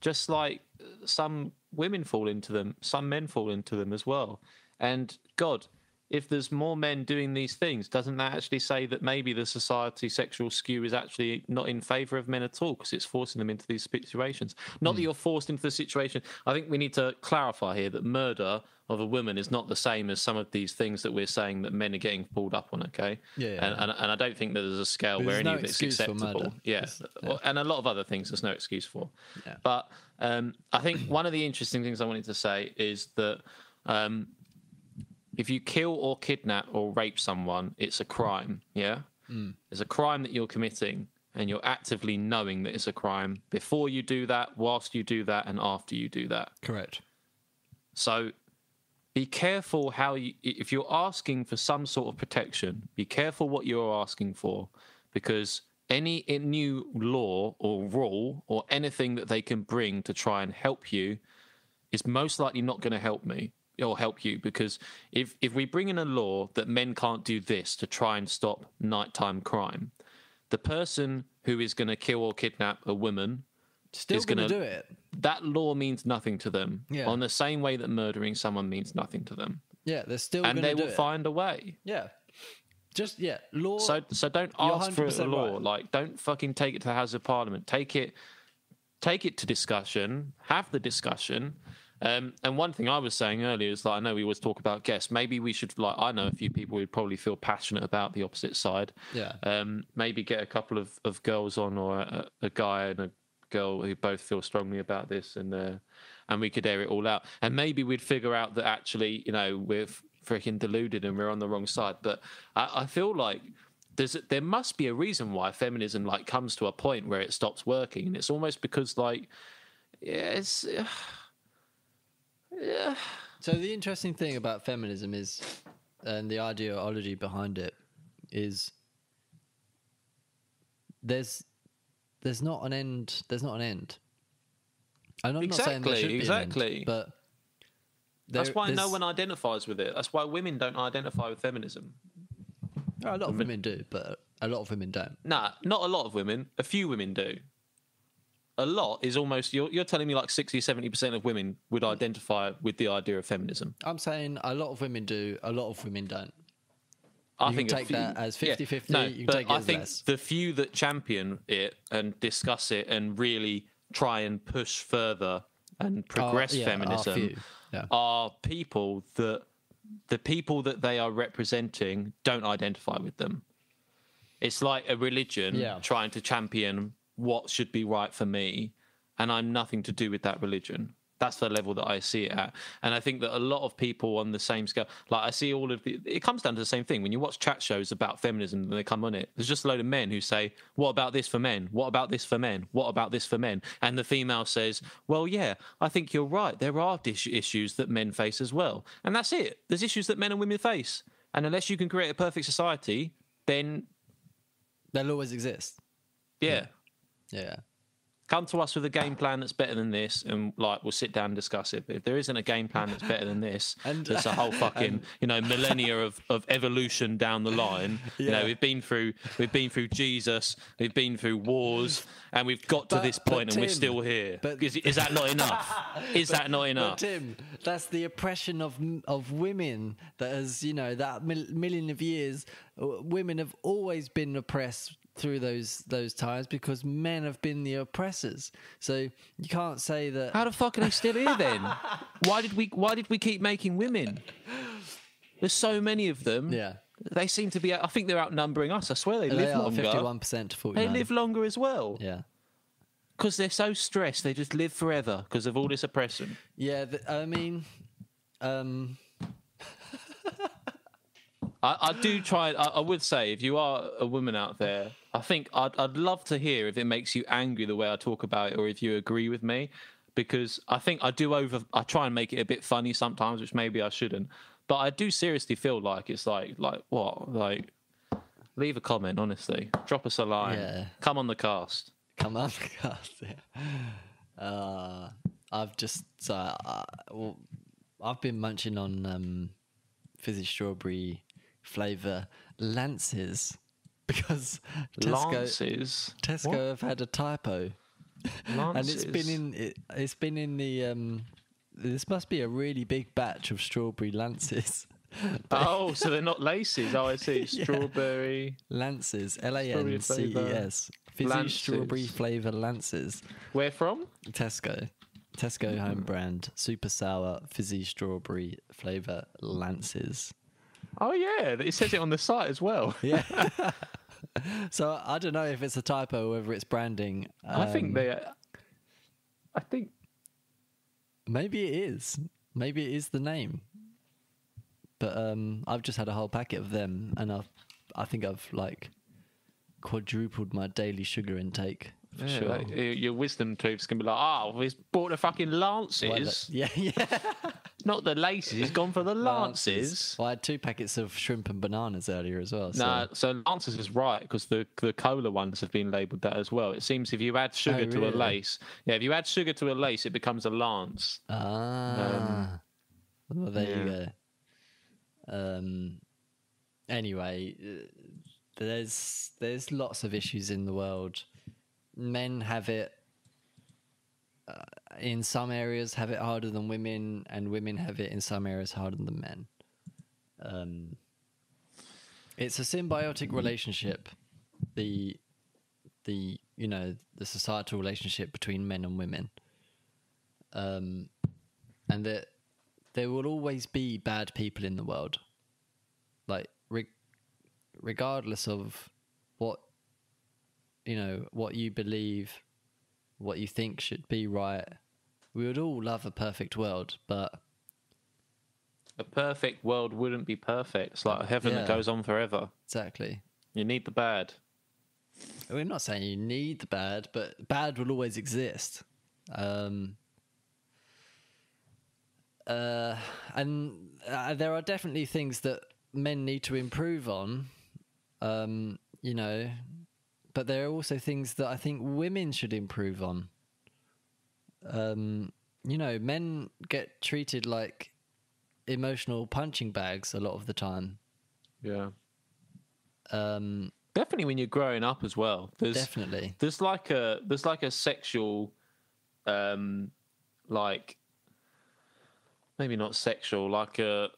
just like uh, some women fall into them, some men fall into them as well. And God, if there's more men doing these things, doesn't that actually say that maybe the society sexual skew is actually not in favour of men at all because it's forcing them into these situations? Not that you're forced into the situation. I think we need to clarify here that murder of a woman is not the same as some of these things that we're saying that men are getting pulled up on. Okay, Yeah, yeah. And, and and I don't think that there's a scale But where any no of it's acceptable. Yeah. It's- and a lot of other things there's no excuse for. Yeah. But um, I think one of the interesting things I wanted to say is that um, if you kill or kidnap or rape someone, it's a crime. Yeah, hmm. it's a crime that you're committing, and you're actively knowing that it's a crime before you do that, whilst you do that, and after you do that. correct. So be careful how you, if you're asking for some sort of protection, be careful what you're asking for because any new law or rule or anything that they can bring to try and help you is most likely not going to help me or help you because if if we bring in a law that men can't do this to try and stop nighttime crime the person who is going to kill or kidnap a woman Still is going to do it. that law means nothing to them Yeah. on the same way that murdering someone means nothing to them Yeah, they're still going and to they will it. find a way Yeah, just yeah, law. so so don't ask for a law right. like don't fucking take it to the house of parliament take it take it to discussion have the discussion um, and one thing I was saying earlier is that I know we always talk about guests. Maybe we should like I know a few people who'd probably feel passionate about the opposite side. Yeah. Um, maybe get a couple of, of girls on or a, a guy and a girl who both feel strongly about this and uh, and we could air it all out. And maybe we'd figure out that actually, you know, we're freaking deluded and we're on the wrong side. But I, I feel like there's there must be a reason why feminism like comes to a point where it stops working, and it's almost because like yeah, it's yeah. So the interesting thing about feminism is, and the ideology behind it, is there's there's not an end. There's not an end. I'm not saying there Exactly, should be exactly. an end, but That's why no one identifies with it. That's why women don't identify with feminism. A lot of women do, but a lot of women don't. Nah, not a lot of women. A few women do. A lot is almost you're, you're telling me like 60 70% of women would identify with the idea of feminism. I'm saying a lot of women do, a lot of women don't. I You think take few- that as yeah, 50-50, No, you can but take it I think less. the few that champion it and discuss it and really try and push further and progress yeah, are feminism few, yeah. are people that the people that they are representing don't identify with them. It's like a religion Yeah. trying to champion what should be right for me, and I'm nothing to do with that religion. That's the level that I see it at. And I think that a lot of people on the same scale, like I see all of the, it comes down to the same thing. When you watch chat shows about feminism and they come on it, there's just a load of men who say, What about this for men? What about this for men? What about this for men? And the female says, Well, yeah, I think you're right. There are issues that men face as well. And that's it. There's issues that men and women face. And unless you can create a perfect society, then They'll always exist. yeah. Yeah. Come to us with a game plan that's better than this, and like we'll sit down and discuss it. But if there isn't a game plan that's better than this, And- there's a whole fucking you know millennia of, of evolution down the line. You know, we've been through we've been through Jesus, we've been through wars, and we've got to But- this but point, and we're still here. but- is, is that not enough? Is that not But enough? Tim, that's the oppression of of women that has, you know, that mil- million of years. uh, Women have always been oppressed through those those times because men have been the oppressors. So you can't say that. How the fuck are they still here then? why did we why did we keep making women? There's so many of them. Yeah. They seem to be. I think they're outnumbering us. I swear they, They live longer. fifty-one percent to They live longer as well yeah, because they're so stressed. They just live forever because of all this oppression. yeah. I mean, um, I, I do try. I, I would say, if you are a woman out there, I think I'd, I'd love to hear if it makes you angry the way I talk about it, or if you agree with me, because I think I do over. I try and make it a bit funny sometimes, which maybe I shouldn't. But I do seriously feel like it's like like what like. Leave a comment, honestly. Drop us a line. Yeah. Come on the cast. come on, God, yeah. Uh, I've just uh, well, I've been munching on um, fizzy strawberry flavor Lances because Tesco Lances. Tesco have had a typo, What? and it's been in it, it's been in the um. This must be a really big batch of strawberry Lances. Oh, so they're not laces. Oh, I see. Yeah. Strawberry. Lances, L A N C E S, fizzy Lances. strawberry flavor Lances. Where from? Tesco. Tesco home brand, super sour, fizzy strawberry flavour Lances. Oh yeah, it says it on the site as well. Yeah. so I don't know if it's a typo or whether it's branding. I think Um, they. I think Maybe it is. Maybe it is the name. But um, I've just had a whole packet of them, and I've, I think I've like quadrupled my daily sugar intake. For yeah, sure. like, your wisdom tooth's gonna be like, oh, he's bought the fucking lances, the- yeah, yeah. Not the laces. He's gone for the lances. Well, I had two packets of shrimp and bananas earlier as well. So. No, so lances is right because the the cola ones have been labelled that as well. It seems if you add sugar to a Oh, lace, yeah, if you add sugar to a lace, it becomes a lance. Ah. well, there you Um, go. Um. Anyway, uh, there's there's lots of issues in the world. Men have it uh, in some areas have it harder than women, and women have it in some areas harder than men. Um. It's a symbiotic relationship. The the you know the societal relationship between men and women um, and that there will always be bad people in the world. Like, re- regardless of what you know, what you believe, what you think should be right, we would all love a perfect world, but A perfect world wouldn't be perfect. It's like a heaven Yeah. that goes on forever. exactly. You need the bad. We're not saying you need the bad, but bad will always exist. Um, uh, and uh, there are definitely things that men need to improve on, um, you know, but there are also things that I think women should improve on. Um, you know, men get treated like emotional punching bags a lot of the time. Yeah. Um, Definitely when you're growing up as well. There's definitely. there's like a there's like a sexual um like maybe not sexual like a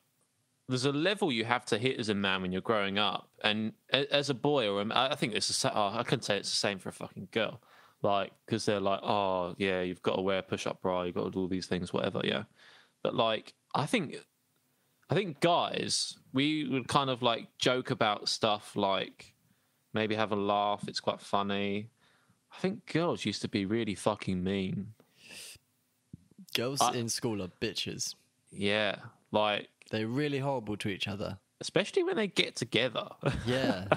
there's a level you have to hit as a man when you're growing up. And as a boy or a, i think it's the same oh, i couldn't say it's the same for a fucking girl. Like because they're like oh yeah you've got to wear a push-up bra you've got to do all these things whatever yeah. But like i think i think guys we would kind of like joke about stuff like maybe have a laugh it's quite funny. I think girls used to be really fucking mean. Girls I- in school are bitches. Yeah, like They're really horrible to each other. especially when they get together, Yeah,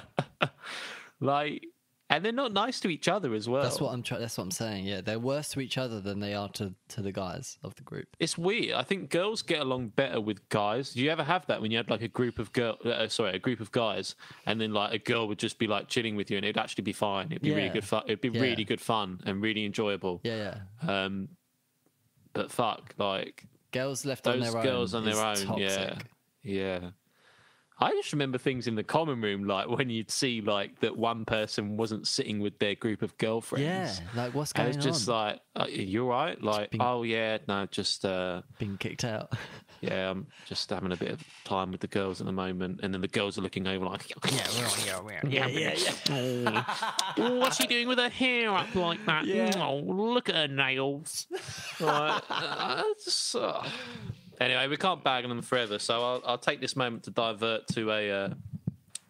like, and they're not nice to each other as well. that's what I'm trying. That's what I'm saying. Yeah, they're worse to each other than they are to to the guys of the group. It's weird. I think girls get along better with guys. Do you ever have that when you had like a group of girl, uh, sorry, a group of guys, and then like a girl would just be like chilling with you, and it'd actually be fine. It'd be really good fun. It'd be Yeah. really good fun and really enjoyable. Yeah, yeah. Um, but fuck, like Girls left on those their girls own on their own, yeah, toxic. yeah. I just remember things in the common room, like when you'd see like that one person wasn't sitting with their group of girlfriends. Yeah, like what's going it's just on? like, uh, you all right? Like, being- oh yeah, no, just uh, Being kicked out. yeah, I'm just having a bit of time with the girls at the moment, and then the girls are looking over like, yeah, we're on, yeah, yeah, yeah. Oh, what's she doing with her hair up like that? Yeah. Oh, look at her nails. Like, uh, just, uh. Anyway, we can't bag on them forever, so I'll, I'll take this moment to divert to a. Uh,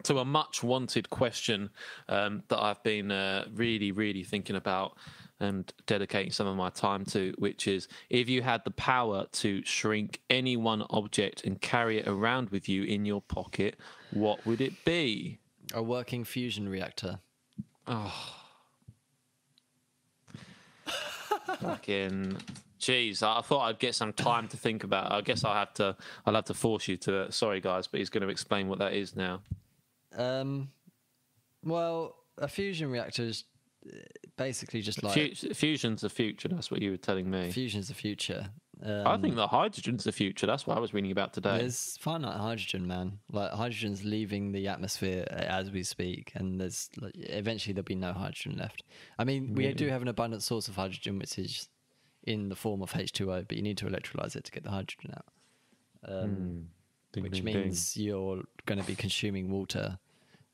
to a much wanted question um, that I've been uh, really, really thinking about and dedicating some of my time to, which is if you had the power to shrink any one object and carry it around with you in your pocket, what would it be? A working fusion reactor. Oh. Fucking. Jeez, I thought I'd get some time to think about. It. I guess I'll have to. I'll have to force you to. Sorry, guys, but he's going to explain what that is now. Um, well, a fusion reactor is basically just like Fu- fusion's the future. That's what you were telling me. fusion's the future. Um, I think the hydrogen's the future. That's what I was reading about today. There's finite hydrogen, man. Like hydrogen's leaving the atmosphere as we speak, and there's like, eventually there'll be no hydrogen left. I mean, we do have an abundant source of hydrogen, which is in the form of H2O, but you need to electrolyze it to get the hydrogen out. Um, Ding, which ding, ding. means you're going to be consuming water,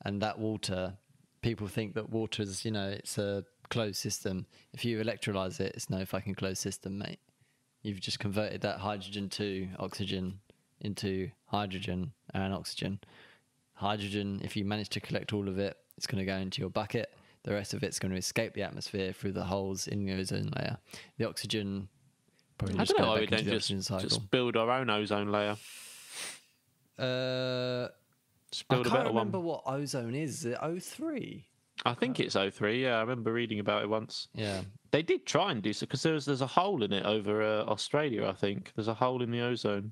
and that water, people think that water is, you know, it's a closed system. If you electrolyze it, it's no fucking closed system, mate. You've just converted that hydrogen to oxygen into hydrogen and oxygen. Hydrogen, if you manage to collect all of it, it's going to go into your bucket. The rest of it's going to escape the atmosphere through the holes in the ozone layer. The oxygen probably I just don't know go why we back into the just, just build our own ozone layer. Uh, Just I build a can't better remember one. what ozone is. Is it O3? I think it's O3. Yeah, I remember reading about it once. Yeah. They did try and do so because there's there's a hole in it over uh, Australia. I think there's a hole in the ozone.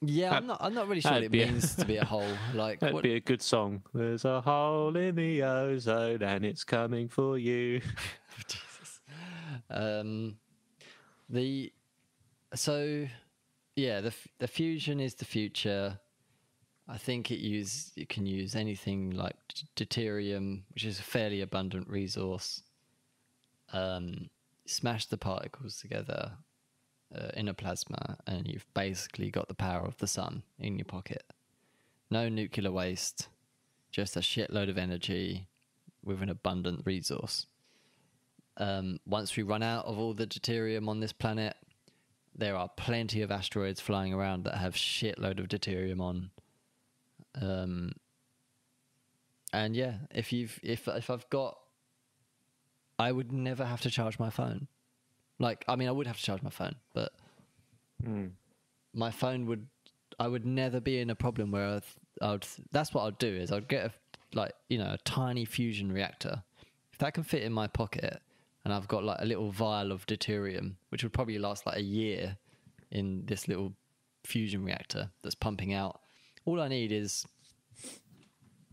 Yeah, That- I'm not. I'm not really sure what it that'd be a- means to be a hole. Like, That'd what, be a good song. There's a hole in the ozone and it's coming for you. Jesus. Um, the so yeah, the f- the fusion is the future. I think it use it can use anything like deuterium, which is a fairly abundant resource. Um, smash the particles together uh, in a plasma, and you've basically got the power of the sun in your pocket. No nuclear waste, just a shitload of energy with an abundant resource um, once we run out of all the deuterium on this planet, there are plenty of asteroids flying around that have shitload of deuterium on. Um, and yeah, if you've if if I've got, I would never have to charge my phone. Like, I mean, I would have to charge my phone, but my phone would. I would never be in a problem where I'd, I'd. That's what I'd do is I'd get a like you know a tiny fusion reactor. If that can fit in my pocket, and I've got like a little vial of deuterium, which would probably last like a year in this little fusion reactor that's pumping out. All I need is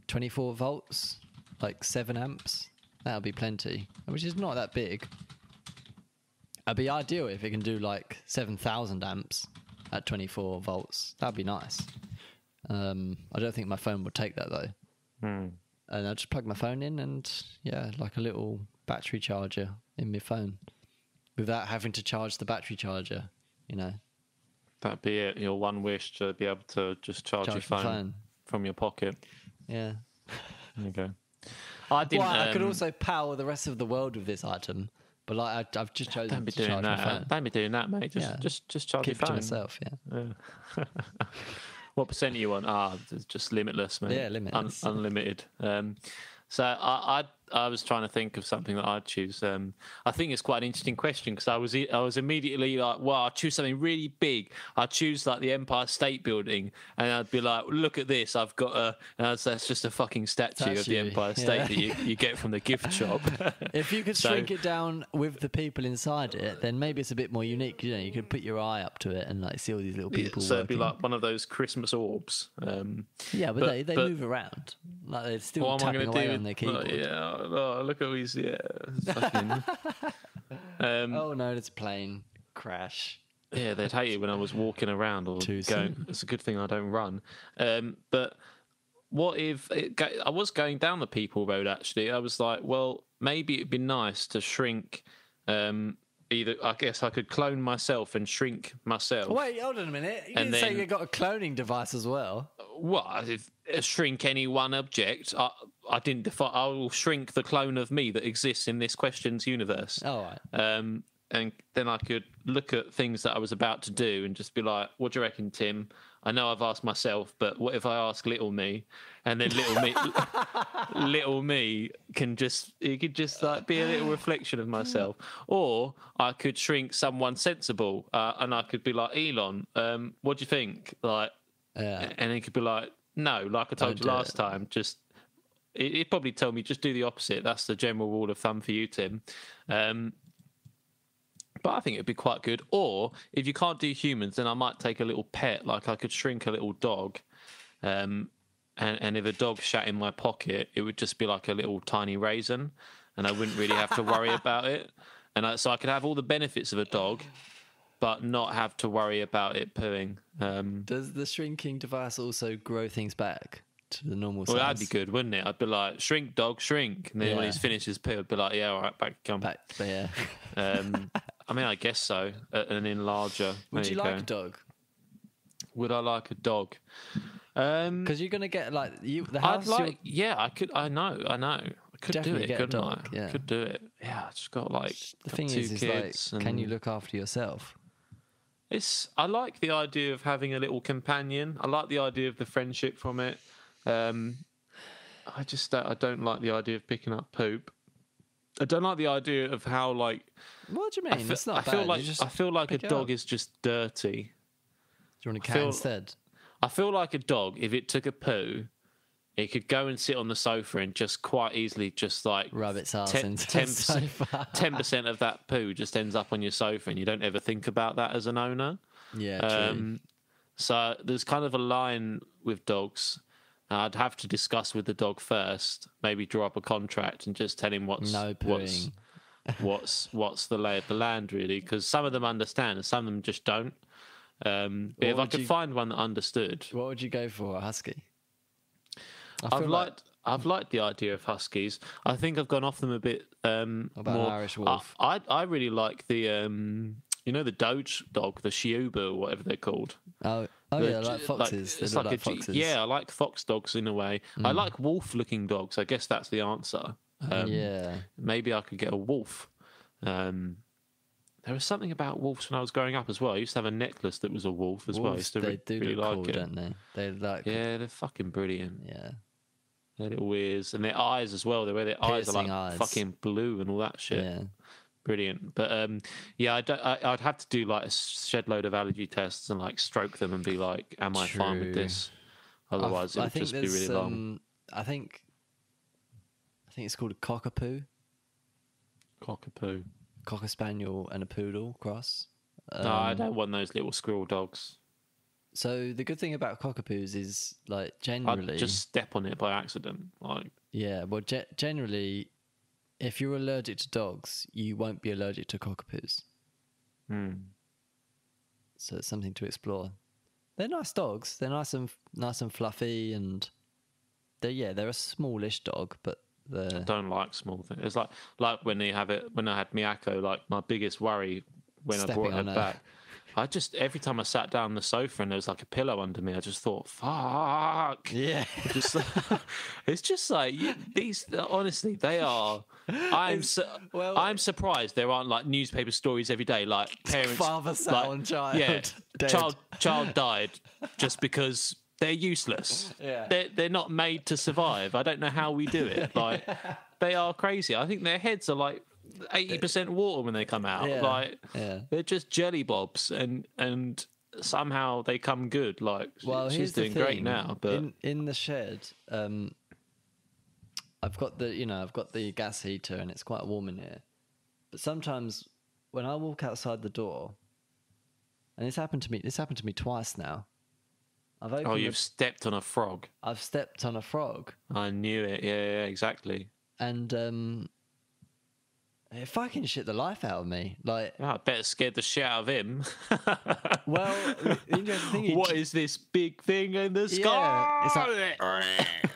24 volts, like 7 amps. That'll be plenty, which is not that big. It'd be ideal if it can do like 7,000 amps at 24 volts. That'd be nice. Um, I don't think my phone would take that though. And I just plug my phone in and yeah, like a little battery charger in my phone without having to charge the battery charger, you know. That'd be it. Your one wish to be able to just charge, your Charge the phone, phone. from your pocket. Yeah. There you go. I didn't. Well, I could um, also power the rest of the world with this item, but like I, I've just chosen Don't be to doing that. phone. Don't be doing that, mate. Just, Yeah. just, just charge Keep it your to phone. myself, yeah. What percent are you on? Ah, it's just limitless, mate. Yeah, limitless. unlimited. Um, so I, I'd I was trying to think of something that I'd choose. Um, I think it's quite an interesting question because I was I was immediately like, well, I'd choose something really big. I'd choose like the Empire State Building, and I'd be like, look at this, I've got a, and that's, that's just a fucking statue of the Empire State yeah. that you, you get from the gift shop. If you could So- shrink it down with the people inside it, then maybe it's a bit more unique. You know, you could put your eye up to it and like see all these little people. so it'd be like one of those Christmas orbs. Um, yeah, but, but- they, they but- move around. Like they're still what am I tapping away do? on their keyboard. oh, yeah, oh, look how these. Yeah, fucking. um, Oh no, it's a plane crash. Yeah, they'd hate it when I was walking around or Too going. soon. It's a good thing I don't run. Um, but what if it, go- I was going down the People Road? Actually, I was like, well, maybe it'd be nice to shrink. Um, either I guess I could clone myself and shrink myself. Wait, hold on a minute. You And didn't say then- you got a cloning device as well. What if uh, shrink any one object? I, I didn't define. I will shrink the clone of me that exists in this question's universe. All right. Um, and then I could look at things that I was about to do and just be like, "What do you reckon, Tim? I know I've asked myself, but what if I ask little me?" And then little me, little me can just it could just like be a little reflection of myself. Or I could shrink someone sensible, uh, and I could be like, "Elon, um, what do you think?" Like, Yeah. and he could be like, "No, like I told Don't you last it. time, just." he- He'd probably tell me just do the opposite. That's the general rule of thumb for you, Tim. Um, but I think it'd be quite good. Or if you can't do humans, then I might take a little pet. Like I could shrink a little dog, um, and and if a dog shat in my pocket, it would just be like a little tiny raisin, and I wouldn't really have to worry about it. And I, so I could have all the benefits of a dog, but not have to worry about it pooing. Um, Does the shrinking device also grow things back to the normal well, size? that'd be good, wouldn't it? I'd be like, shrink, dog, shrink. And then when he's finished his poo, I'd be like, yeah, all right, back come. Back, yeah. Um, I mean, I guess so. An enlarger. Would There you go. like a dog? Would I like a dog? Um, Because you're gonna get like you. The I'd like. Yeah, I could. I know. I know. I could do it. Couldn't dog, I? yeah. Could do it. Yeah, I just got like the thing is, is like, can you look after yourself? It's. I like the idea of having a little companion. I like the idea of the friendship from it. Um, I just don't, I don't like the idea of picking up poop. I don't like the idea of how like What do you I mean? fe- it's not I bad. feel like just, I feel like a dog is just dirty. Do you want a I cat feel- instead? I feel like a dog, if it took a poo, it could go and sit on the sofa and just quite easily just like Rub its ass ten- into 10%, the sofa. ten percent of that poo just ends up on your sofa and you don't ever think about that as an owner. Yeah, true. Um, so there's kind of a line with dogs. I'd have to discuss with the dog first, maybe draw up a contract and just tell him what's no what's what's what's the lay of the land really because some of them understand and some of them just don't. Um, but if I could you- find one that understood, What would you go for? A husky? I I've liked I've liked the idea of huskies. I think I've gone off them a bit um, about more. Irish I- wolf? I, I really like the um, you know the Doge dog, the Shiba or whatever they're called. Oh, oh The yeah, like foxes. it's like, like, foxes. yeah, I like fox dogs in a way. I like wolf-looking dogs. I guess that's the answer. Um, yeah. maybe I could get a wolf. Um, there was something about wolves when I was growing up as well. I used to have a necklace that was a wolf as well. I used to they re- do really look like cool, it. don't they? They like Yeah, they're fucking brilliant. yeah. Their little ears and their eyes as well. The way their eyes are like eyes. fucking blue and all that shit. Yeah. Brilliant. But um, yeah, I don't, I, I'd have to do like a shed load of allergy tests and like stroke them and be like, "Am I fine with True. this?" I've- Otherwise, it I would just be really long. um, I think I think it's called a cockapoo, Cockapoo. Cocker spaniel and a poodle cross. no, I Um, don't want those little squirrel dogs. So the good thing about cockapoos is like I'd generally, just step on it by accident. Like, yeah. Well, ge- generally, if you're allergic to dogs, you won't be allergic to cockapoos. hmm. So it's something to explore. They're nice dogs. They're nice and nice and fluffy, and they're yeah, they're a smallish dog, but they're don't like small things. It's like like when they have it when I had Miyako. Like my biggest worry when I brought her her. back. I just every time I sat down on the sofa and there was like a pillow under me, I just thought, "Fuck!" yeah. Just, it's just like you, these. Honestly, they are. I'm su- well- I'm surprised there aren't like newspaper stories every day, like parents Father sat like, child, Yeah, dead. child child died just because they're useless. Yeah. they're they're not made to survive. I don't know how we do it. Like they are crazy. I think their heads are like eighty percent water when they come out. Yeah. Like Yeah. they're just jelly bobs, and and somehow they come good. Like Well, she's doing thing. great now, but in in the shed, um, I've got the you know I've got the gas heater and it's quite warm in here. But sometimes when I walk outside the door, and this happened to me. This happened to me twice now. I've opened. oh, you've stepped on a frog. I've stepped on a frog, I knew it. Yeah, yeah, exactly. and um, it fucking shit the life out of me. Like, Oh, I bet it scared the shit out of him. well, the interesting thing. he what is this big thing in the Yeah, sky?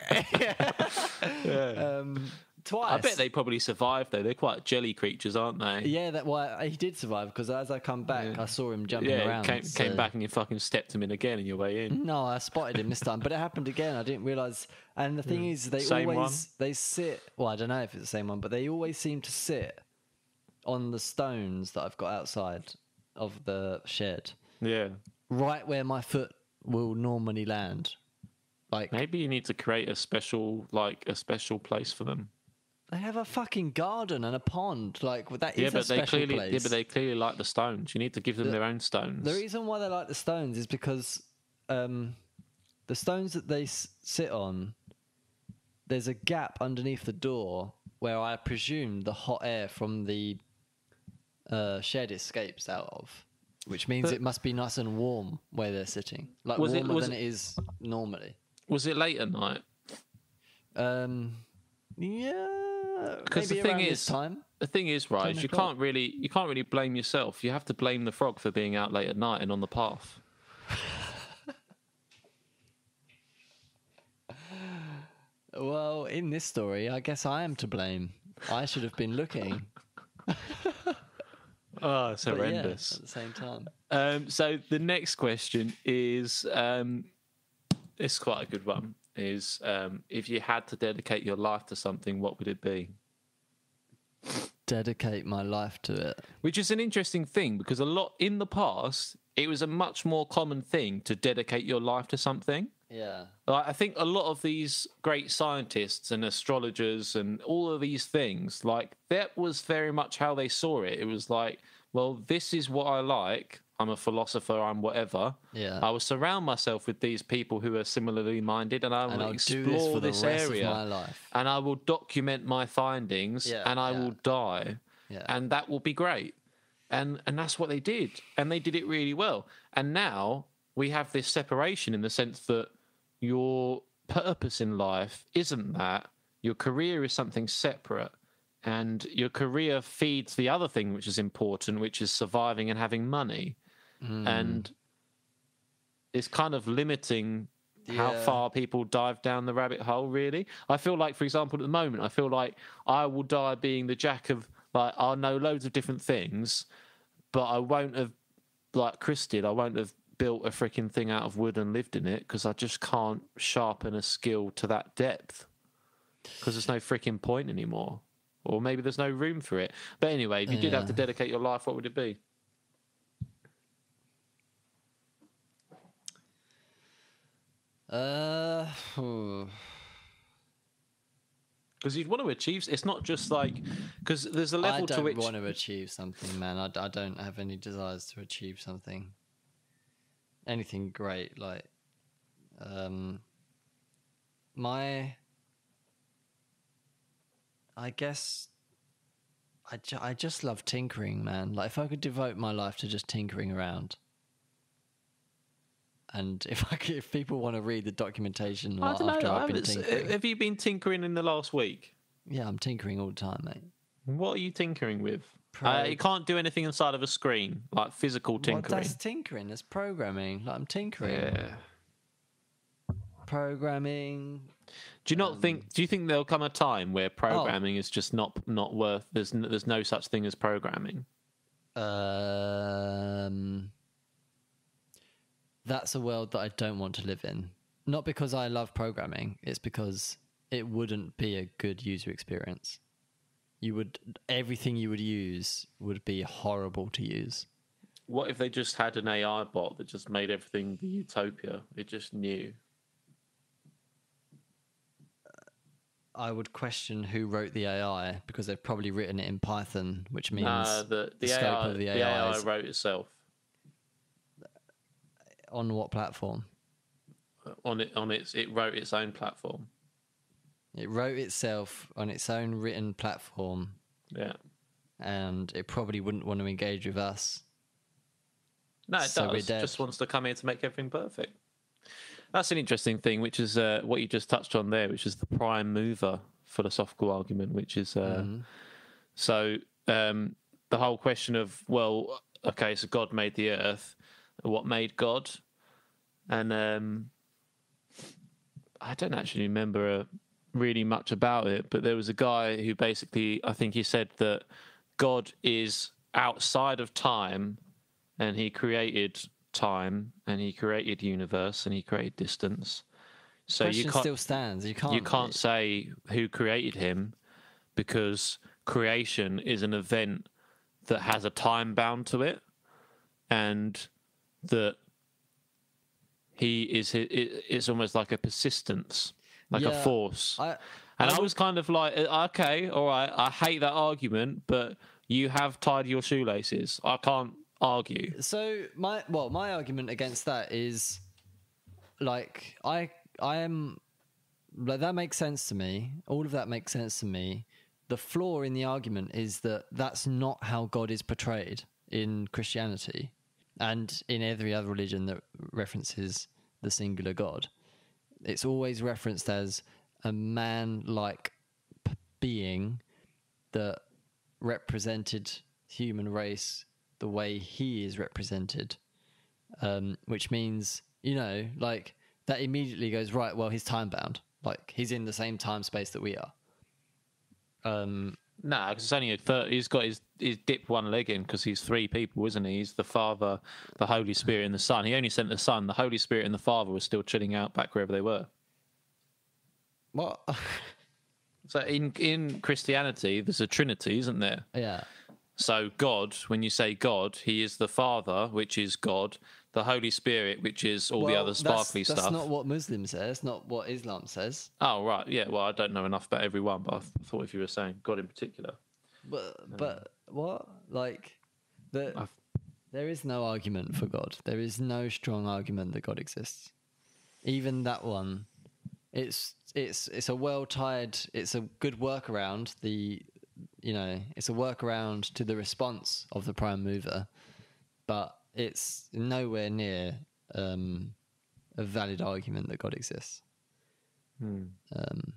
it's um, twice. I bet they probably survived though. They're quite jelly creatures, aren't they? Yeah, that why he did survive because as I come back, I saw him jumping Yeah, around. came, came back and you fucking stepped him in again on your way in. No, I spotted him this time, but it happened again. I didn't realize. And the thing is, they Same always they sit. Well, I don't know if it's the same one, but they always seem to sit on the stones that I've got outside of the shed, Yeah. right where my foot will normally land. Like Maybe you need to create a special, like a special place for them. They have a fucking garden and a pond. Like that is yeah, a but they special clearly, place. yeah, but they clearly like the stones. You need to give them The- their own stones. The reason why they like the stones is because um, the stones that they s- sit on, there's a gap underneath the door where I presume the hot air from the uh, shed escapes out of, which means But- it must be nice and warm where they're sitting, like Was it- warmer was than it- it is normally. Was it late at night? Um, yeah, 'Cause the thing is- time. The thing is, right, is you can't really, you can't really blame yourself. You have to blame the frog for being out late at night and on the path. Well, in this story, I guess I am to blame. I should have been looking. Oh, it's but yeah, horrendous. at the same time. Um, so the next question is, um, it's quite a good one. Is um, if you had to dedicate your life to something, what would it be? dedicate my life to it. Which is an interesting thing because a lot in the past, it was a much more common thing to dedicate your life to something. Yeah. Like, I think a lot of these great scientists and astrologers and all of these things, like that was very much how they saw it. It was like, well, this is what I like. I'm a philosopher. I'm whatever. Yeah. I will surround myself with these people who are similarly minded, and I will and explore this this area, of my life. and I will document my findings, Yeah, and I yeah. will die, Yeah. and that will be great. And and that's what they did, and they did it really well. And now we have this separation in the sense that your purpose in life isn't that. Your career is something separate, and your career feeds the other thing which is important, which is surviving and having money. Hmm. And it's kind of limiting how far people dive down the rabbit hole. Really, I feel like, for example, at the moment, I feel like I will die being the jack of like I know loads of different things, but I won't have like Kris did. I won't have built a freaking thing out of wood and lived in it because I just can't sharpen a skill to that depth because there's no freaking point anymore. Or maybe there's no room for it. But anyway, if you did have to dedicate your life, what would it be? Uh, hmm. Because you'd want to achieve. It's not just like because there's a level to don't which want to achieve something, man. I don't have any desires to achieve something. Anything great, like, um, my. I guess. I, ju- I just love tinkering, man. Like, if I could devote my life to just tinkering around. And if I could, if people want to read the documentation I don't after know. I've been tinkering, Have you been tinkering in the last week? yeah, I'm tinkering all the time, mate. What are you tinkering with? Pro- Uh, you can't do anything inside of a screen, like physical Well, tinkering. that's tinkering. That's programming. Like I'm tinkering. yeah. Programming. Do you not Um, think? Do you think there'll come a time Oh. where programming is just not not worth? There's n- there's no such thing as programming. Um, that's a world that I don't want to live in. Not because I love programming. It's because it wouldn't be a good user experience. You would everything you would use would be horrible to use. What if they just had an AI bot that just made everything the utopia? It just knew. I would question who wrote the AI because they've probably written it in Python, which means Uh, the the, scope AI, of the the AI AI is wrote itself on what platform? on it on its it wrote its own platform. It wrote itself on its own written platform, Yeah. and it probably wouldn't want to engage with us. No, it So does. dead. Just wants to come here to make everything perfect. That's an interesting thing, which is uh, what you just touched on there, which is the prime mover philosophical argument, which is uh, Mhm. so um, the whole question of well, okay, so God made the earth, what made God, and um, I don't actually remember uh, really much about it, but there was a guy who basically, I think he said that God is outside of time and he created time and he created universe and he created distance. So you can't still stands. You can't. you can't say who created him because creation is an event that has a time bound to it and that he is it, it's almost like a persistence like a force I, and I I, was kind of like, uh, okay, all right, I hate that argument, but you have tied your shoelaces. I can't argue. So my well, my argument against that is like I I am like that makes sense to me. All of that makes sense to me. The flaw in the argument is that that's not how God is portrayed in Christianity and in every other religion that references the singular God. It's always referenced as a man-like p- being that represented human race the way he is represented, um, which means you know, like that immediately goes right. Well, he's time bound. Like he's in the same time space that we are. Um, No, because it's only a third. He's got his he's dipped one leg in because he's three people, isn't he? He's the Father, the Holy Spirit, and the Son. He only sent the Son. The Holy Spirit and the Father were still chilling out back wherever they were. what? So in in Christianity, there's a Trinity, isn't there? yeah, So God, when you say God, He is the Father, which is God, the Holy Spirit, which is all the other sparkly that's, stuff. That's not what Muslim says. Not what Islam says. Oh right, yeah. Well, I don't know enough about everyone, but I th- thought if you were saying God in particular, But um, but what? Like the I've- there is no argument for God. There is no strong argument that God exists. Even that one, it's it's it's a well tied. It's a good workaround. The you know it's a workaround to the response of the prime mover, but it's nowhere near um, a valid argument that God exists. Um,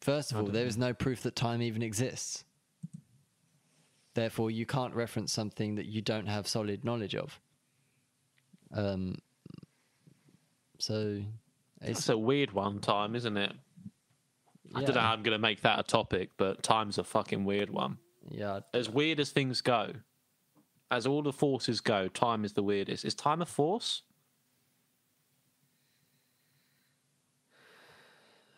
first of all, there is no proof that time even exists. Therefore, you can't reference something that you don't have solid knowledge of. Um, so, it's, it's a weird one. Time, isn't it? I don't know how I'm going to make that a topic, but time's a fucking weird one. yeah. As weird as things go, as all the forces go, time is the weirdest. Is time a force?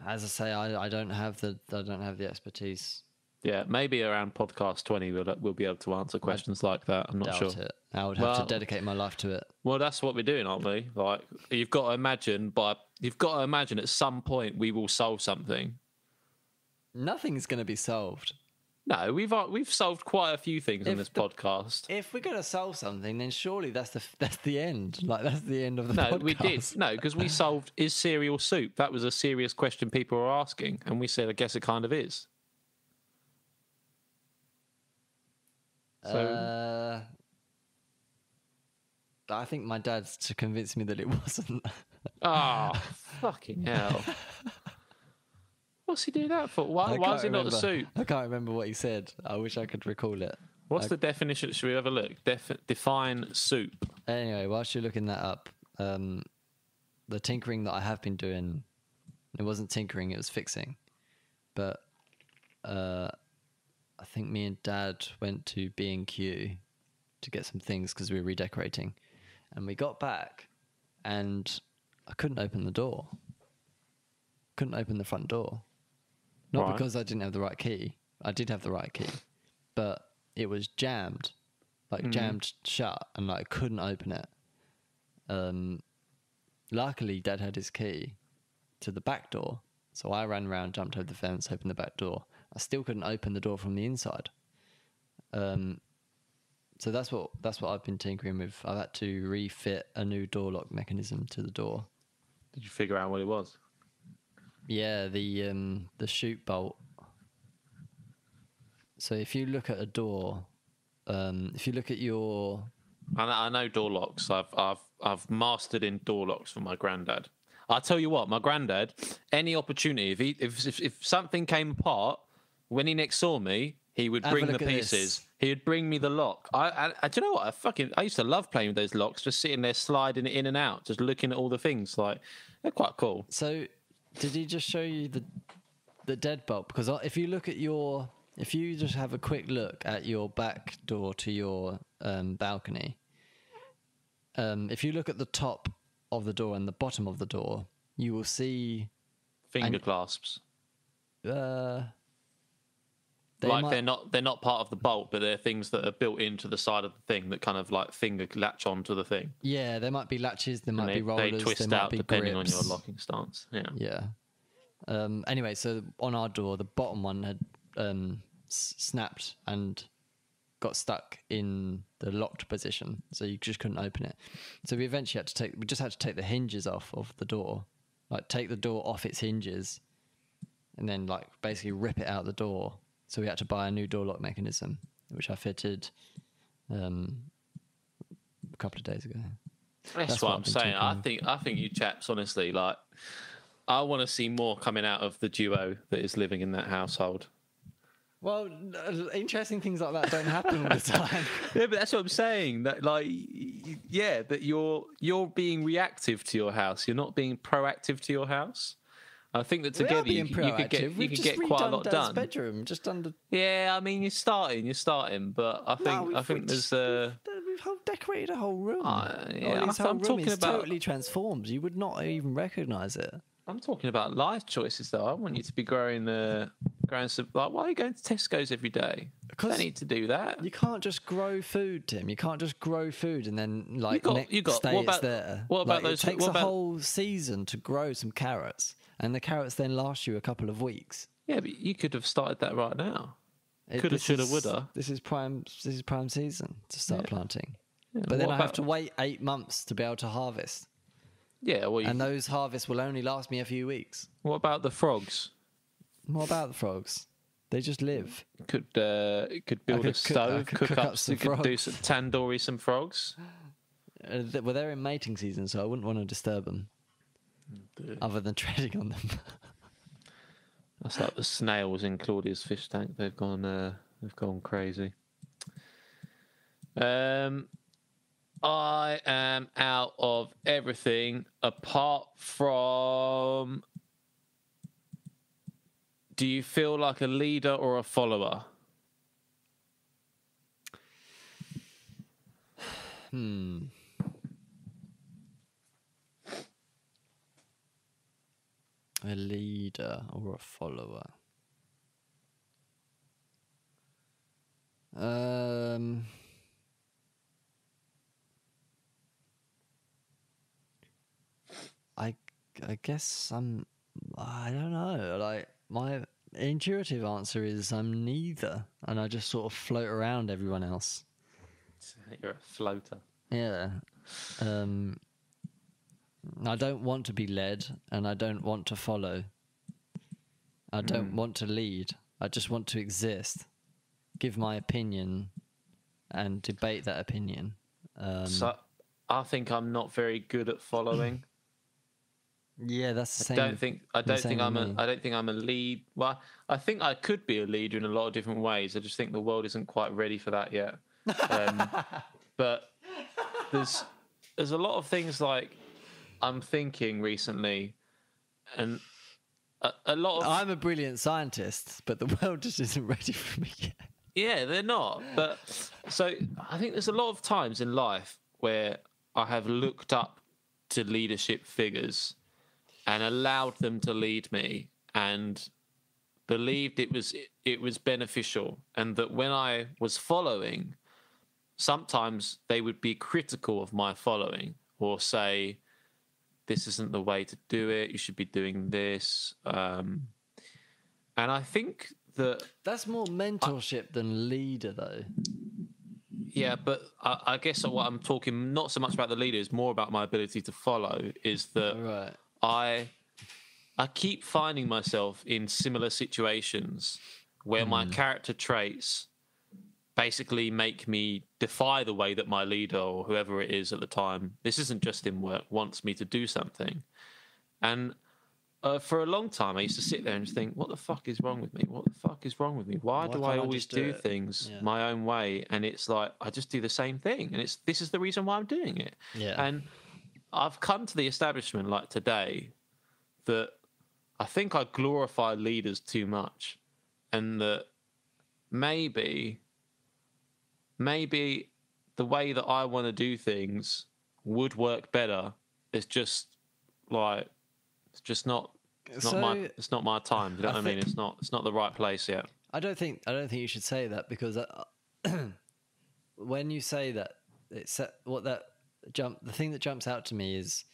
As I say, I, I don't have the I don't have the expertise. Yeah, maybe around podcast twenty we'll we'll be able to answer questions like that. I'm not sure. it. I would have Well- to dedicate my life to it. Well, that's what we're doing, aren't we? Like you've got to imagine, but you've got to imagine at some point we will solve something. Nothing's going to be solved. No, we've uh, we've solved quite a few things on this the- podcast. If we're going to solve something, then surely that's the that's the end. Like that's the end of the No, podcast. we did. No, because we solved is cereal soup. That was a serious question people were asking, and we said, I guess it kind of is. So Uh, I think my dad's to convince me that it wasn't. Ah, fucking hell. What's he do that for? Why, why is it not the soup? I can't remember what he said. I wish I could recall it. What's I- the definition? Should we have a look? Def- define soup. Anyway, whilst you're looking that up, um, the tinkering that I have been doing, it wasn't tinkering, it was fixing. But uh, I think me and Dad went to B and Q to get some things because we were redecorating, and we got back, and I couldn't open the door. Couldn't open the front door, not Right. because I didn't have the right key. I did have the right key, but it was jammed, like Mhm. jammed shut, and like I couldn't open it. Um, luckily, Dad had his key to the back door, So I ran around, jumped over the fence, opened the back door. I still couldn't open the door from the inside. Um, so that's what that's what I've been tinkering with. I've had to refit a new door lock mechanism to the door. Did you figure out what it was? Yeah, the um the shoot bolt. So if you look at a door, um, if you look at your I know, I know door locks. I've I've I've mastered in door locks from my granddad. I'll tell you what, my granddad, any opportunity, if he if if, if something came apart, when he next saw me, he would Have bring the this. pieces. He would bring me the lock. I, I, I do you know what? I fucking I used to love playing with those locks, just sitting there sliding it in and out, just looking at all the things. Like they're quite cool. So, did he just show you the the deadbolt? Because if you look at your, if you just have a quick look at your back door to your um, balcony, um, if you look at the top of the door and the bottom of the door, you will see. Finger clasps. Uh, they like might- they're not they're not part of the bolt, but they're things that are built into the side of the thing that kind of like finger latch onto the thing. Yeah, there might be latches, there might they, be rollers, they twist there might out depending grips. on your locking stance. Yeah. Yeah. Um, anyway, so on our door, the bottom one had um, s- snapped and got stuck in the locked position, so you just couldn't open it. So we eventually had to take. We just had to take the hinges off of the door, like take the door off its hinges, and then like basically rip it out the door. So we had to buy a new door lock mechanism, which I fitted um, a couple of days ago. That's, That's what, what I'm I've saying. I thinking. think I think you chaps, honestly, like I want to see more coming out of the duo that is living in that household. Well, interesting things like that don't happen all the time. Yeah, but that's what I'm saying. That like, yeah, that you're you're being reactive to your house. You're not being proactive to your house. I think that together you, you could get you We've could get quite a lot Dad's done. bedroom, just under. Yeah, I mean you're starting, you're starting, but I think I think there's uh, we've- whole decorated a whole room. Uh, yeah, I'm- whole I'm room talking is about- totally transformed. You would not even recognise it. I'm talking about life choices though. I want you to be growing the growing some like why are you going to Tesco's every day? You 'Cause don't need to do that. You can't just grow food, Tim. You can't just grow food and then like got- next you got- day what it's there. what about Like, those- It takes what a whole season to grow some carrots, and the carrots then last you a couple of weeks. Yeah, but you could have started that right now. It- Coulda, shoulda, woulda. This is prime. This is prime season to start Yeah. planting. Yeah, But then I have to wait eight months to be able to harvest, Yeah, well, you, and those harvests will only last me a few weeks. what about the frogs? What about the frogs? They just live. Could uh, could build could a stove, could cook, cook up, up some could do some tandoori some frogs. Uh, well, they're in mating season, so I wouldn't want to disturb them, other than treading on them. That's like the snails in Claudia's fish tank. They've gone uh, they've gone crazy. Um, I am out of everything apart from. Do you feel like a leader or a follower? hmm. A leader or a follower? Um. I I guess I'm. I don't know. Like my intuitive answer is I'm neither, and I just sort of float around everyone else. You're a floater. Yeah. Um, I don't want to be led and I don't want to follow. I don't want to lead. I just want to exist, give my opinion, and debate that opinion. Um, So I think I'm not very good at following. yeah, that's the I don't think I don't think I'm a. I don't think I'm a lead. Well, I think I could be a leader in a lot of different ways. I just think the world isn't quite ready for that yet. Um, but there's there's a lot of things like I'm thinking recently, and a, a lot of I'm a brilliant scientist, but the world just isn't ready for me yet. Yeah, they're not. But so I think there's a lot of times in life where I have looked up to leadership figures and allowed them to lead me and believed it was it was beneficial and that when I was following sometimes they would be critical of my following or say this isn't the way to do it. You should be doing this. Um, and I think that That's more mentorship than leader, though. Yeah, but I, I guess what I'm talking not so much about the leaders, more about my ability to follow. Is that Right. I I keep finding myself in similar situations where my character traits basically make me defy the way that my leader or whoever it is at the time. This isn't just in work wants me to do something, and. Uh, for a long time, I used to sit there and think, "What the fuck is wrong with me? What the fuck is wrong with me? Why, Why do I I always just do do things Yeah. my own way?" And it's like I just do the same thing, and it's this is the reason why I'm doing it. Yeah. And I've come to the establishment like today that I think I glorify leaders too much, and that maybe, maybe the way that I want to do things would work better. It's just like it's just not. It's not my. It's not my time. You know I what I mean? It's not. It's not the right place yet. I don't think I don't think you should say that because uh, when you say that, it's what that jump. The thing that jumps out to me is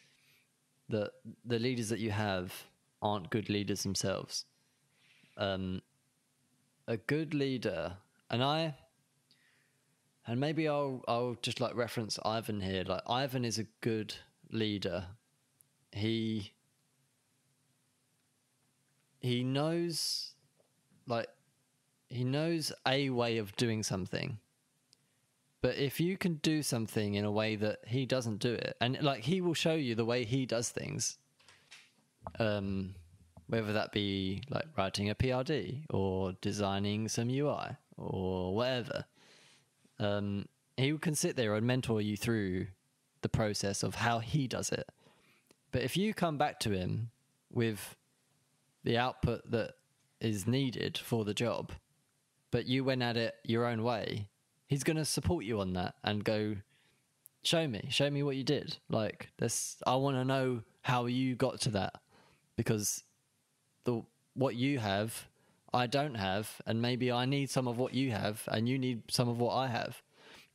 that the leaders that you have aren't good leaders themselves. Um, a good leader, and I, and maybe I'll I'll just like reference Ivan here. Like Ivan is a good leader. He he knows like he knows a way of doing something but if you can do something in a way that he doesn't do it and like he will show you the way he does things um whether that be like writing a prd or designing some ui or whatever um he can sit there and mentor you through the process of how he does it but if you come back to him with the output that is needed for the job, but you went at it your own way, he's going to support you on that and go, show me, show me what you did. Like this, I want to know how you got to that because the what you have, I don't have, and maybe I need some of what you have, and you need some of what I have.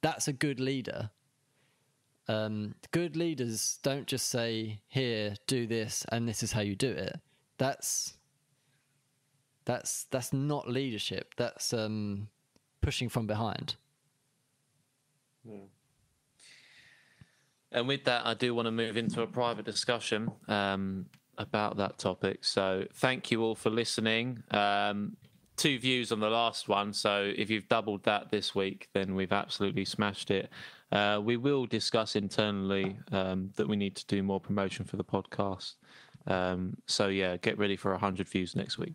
That's a good leader. Um, good leaders don't just say, "Here, do this, and this is how you do it." That's that's that's not leadership. That's um, pushing from behind. And with that, I do want to move into a private discussion um, about that topic. So thank you all for listening. Um, two views on the last one. So if you've doubled that this week, then we've absolutely smashed it. Uh, we will discuss internally um, that we need to do more promotion for the podcast. Um, so yeah, get ready for 100 views next week.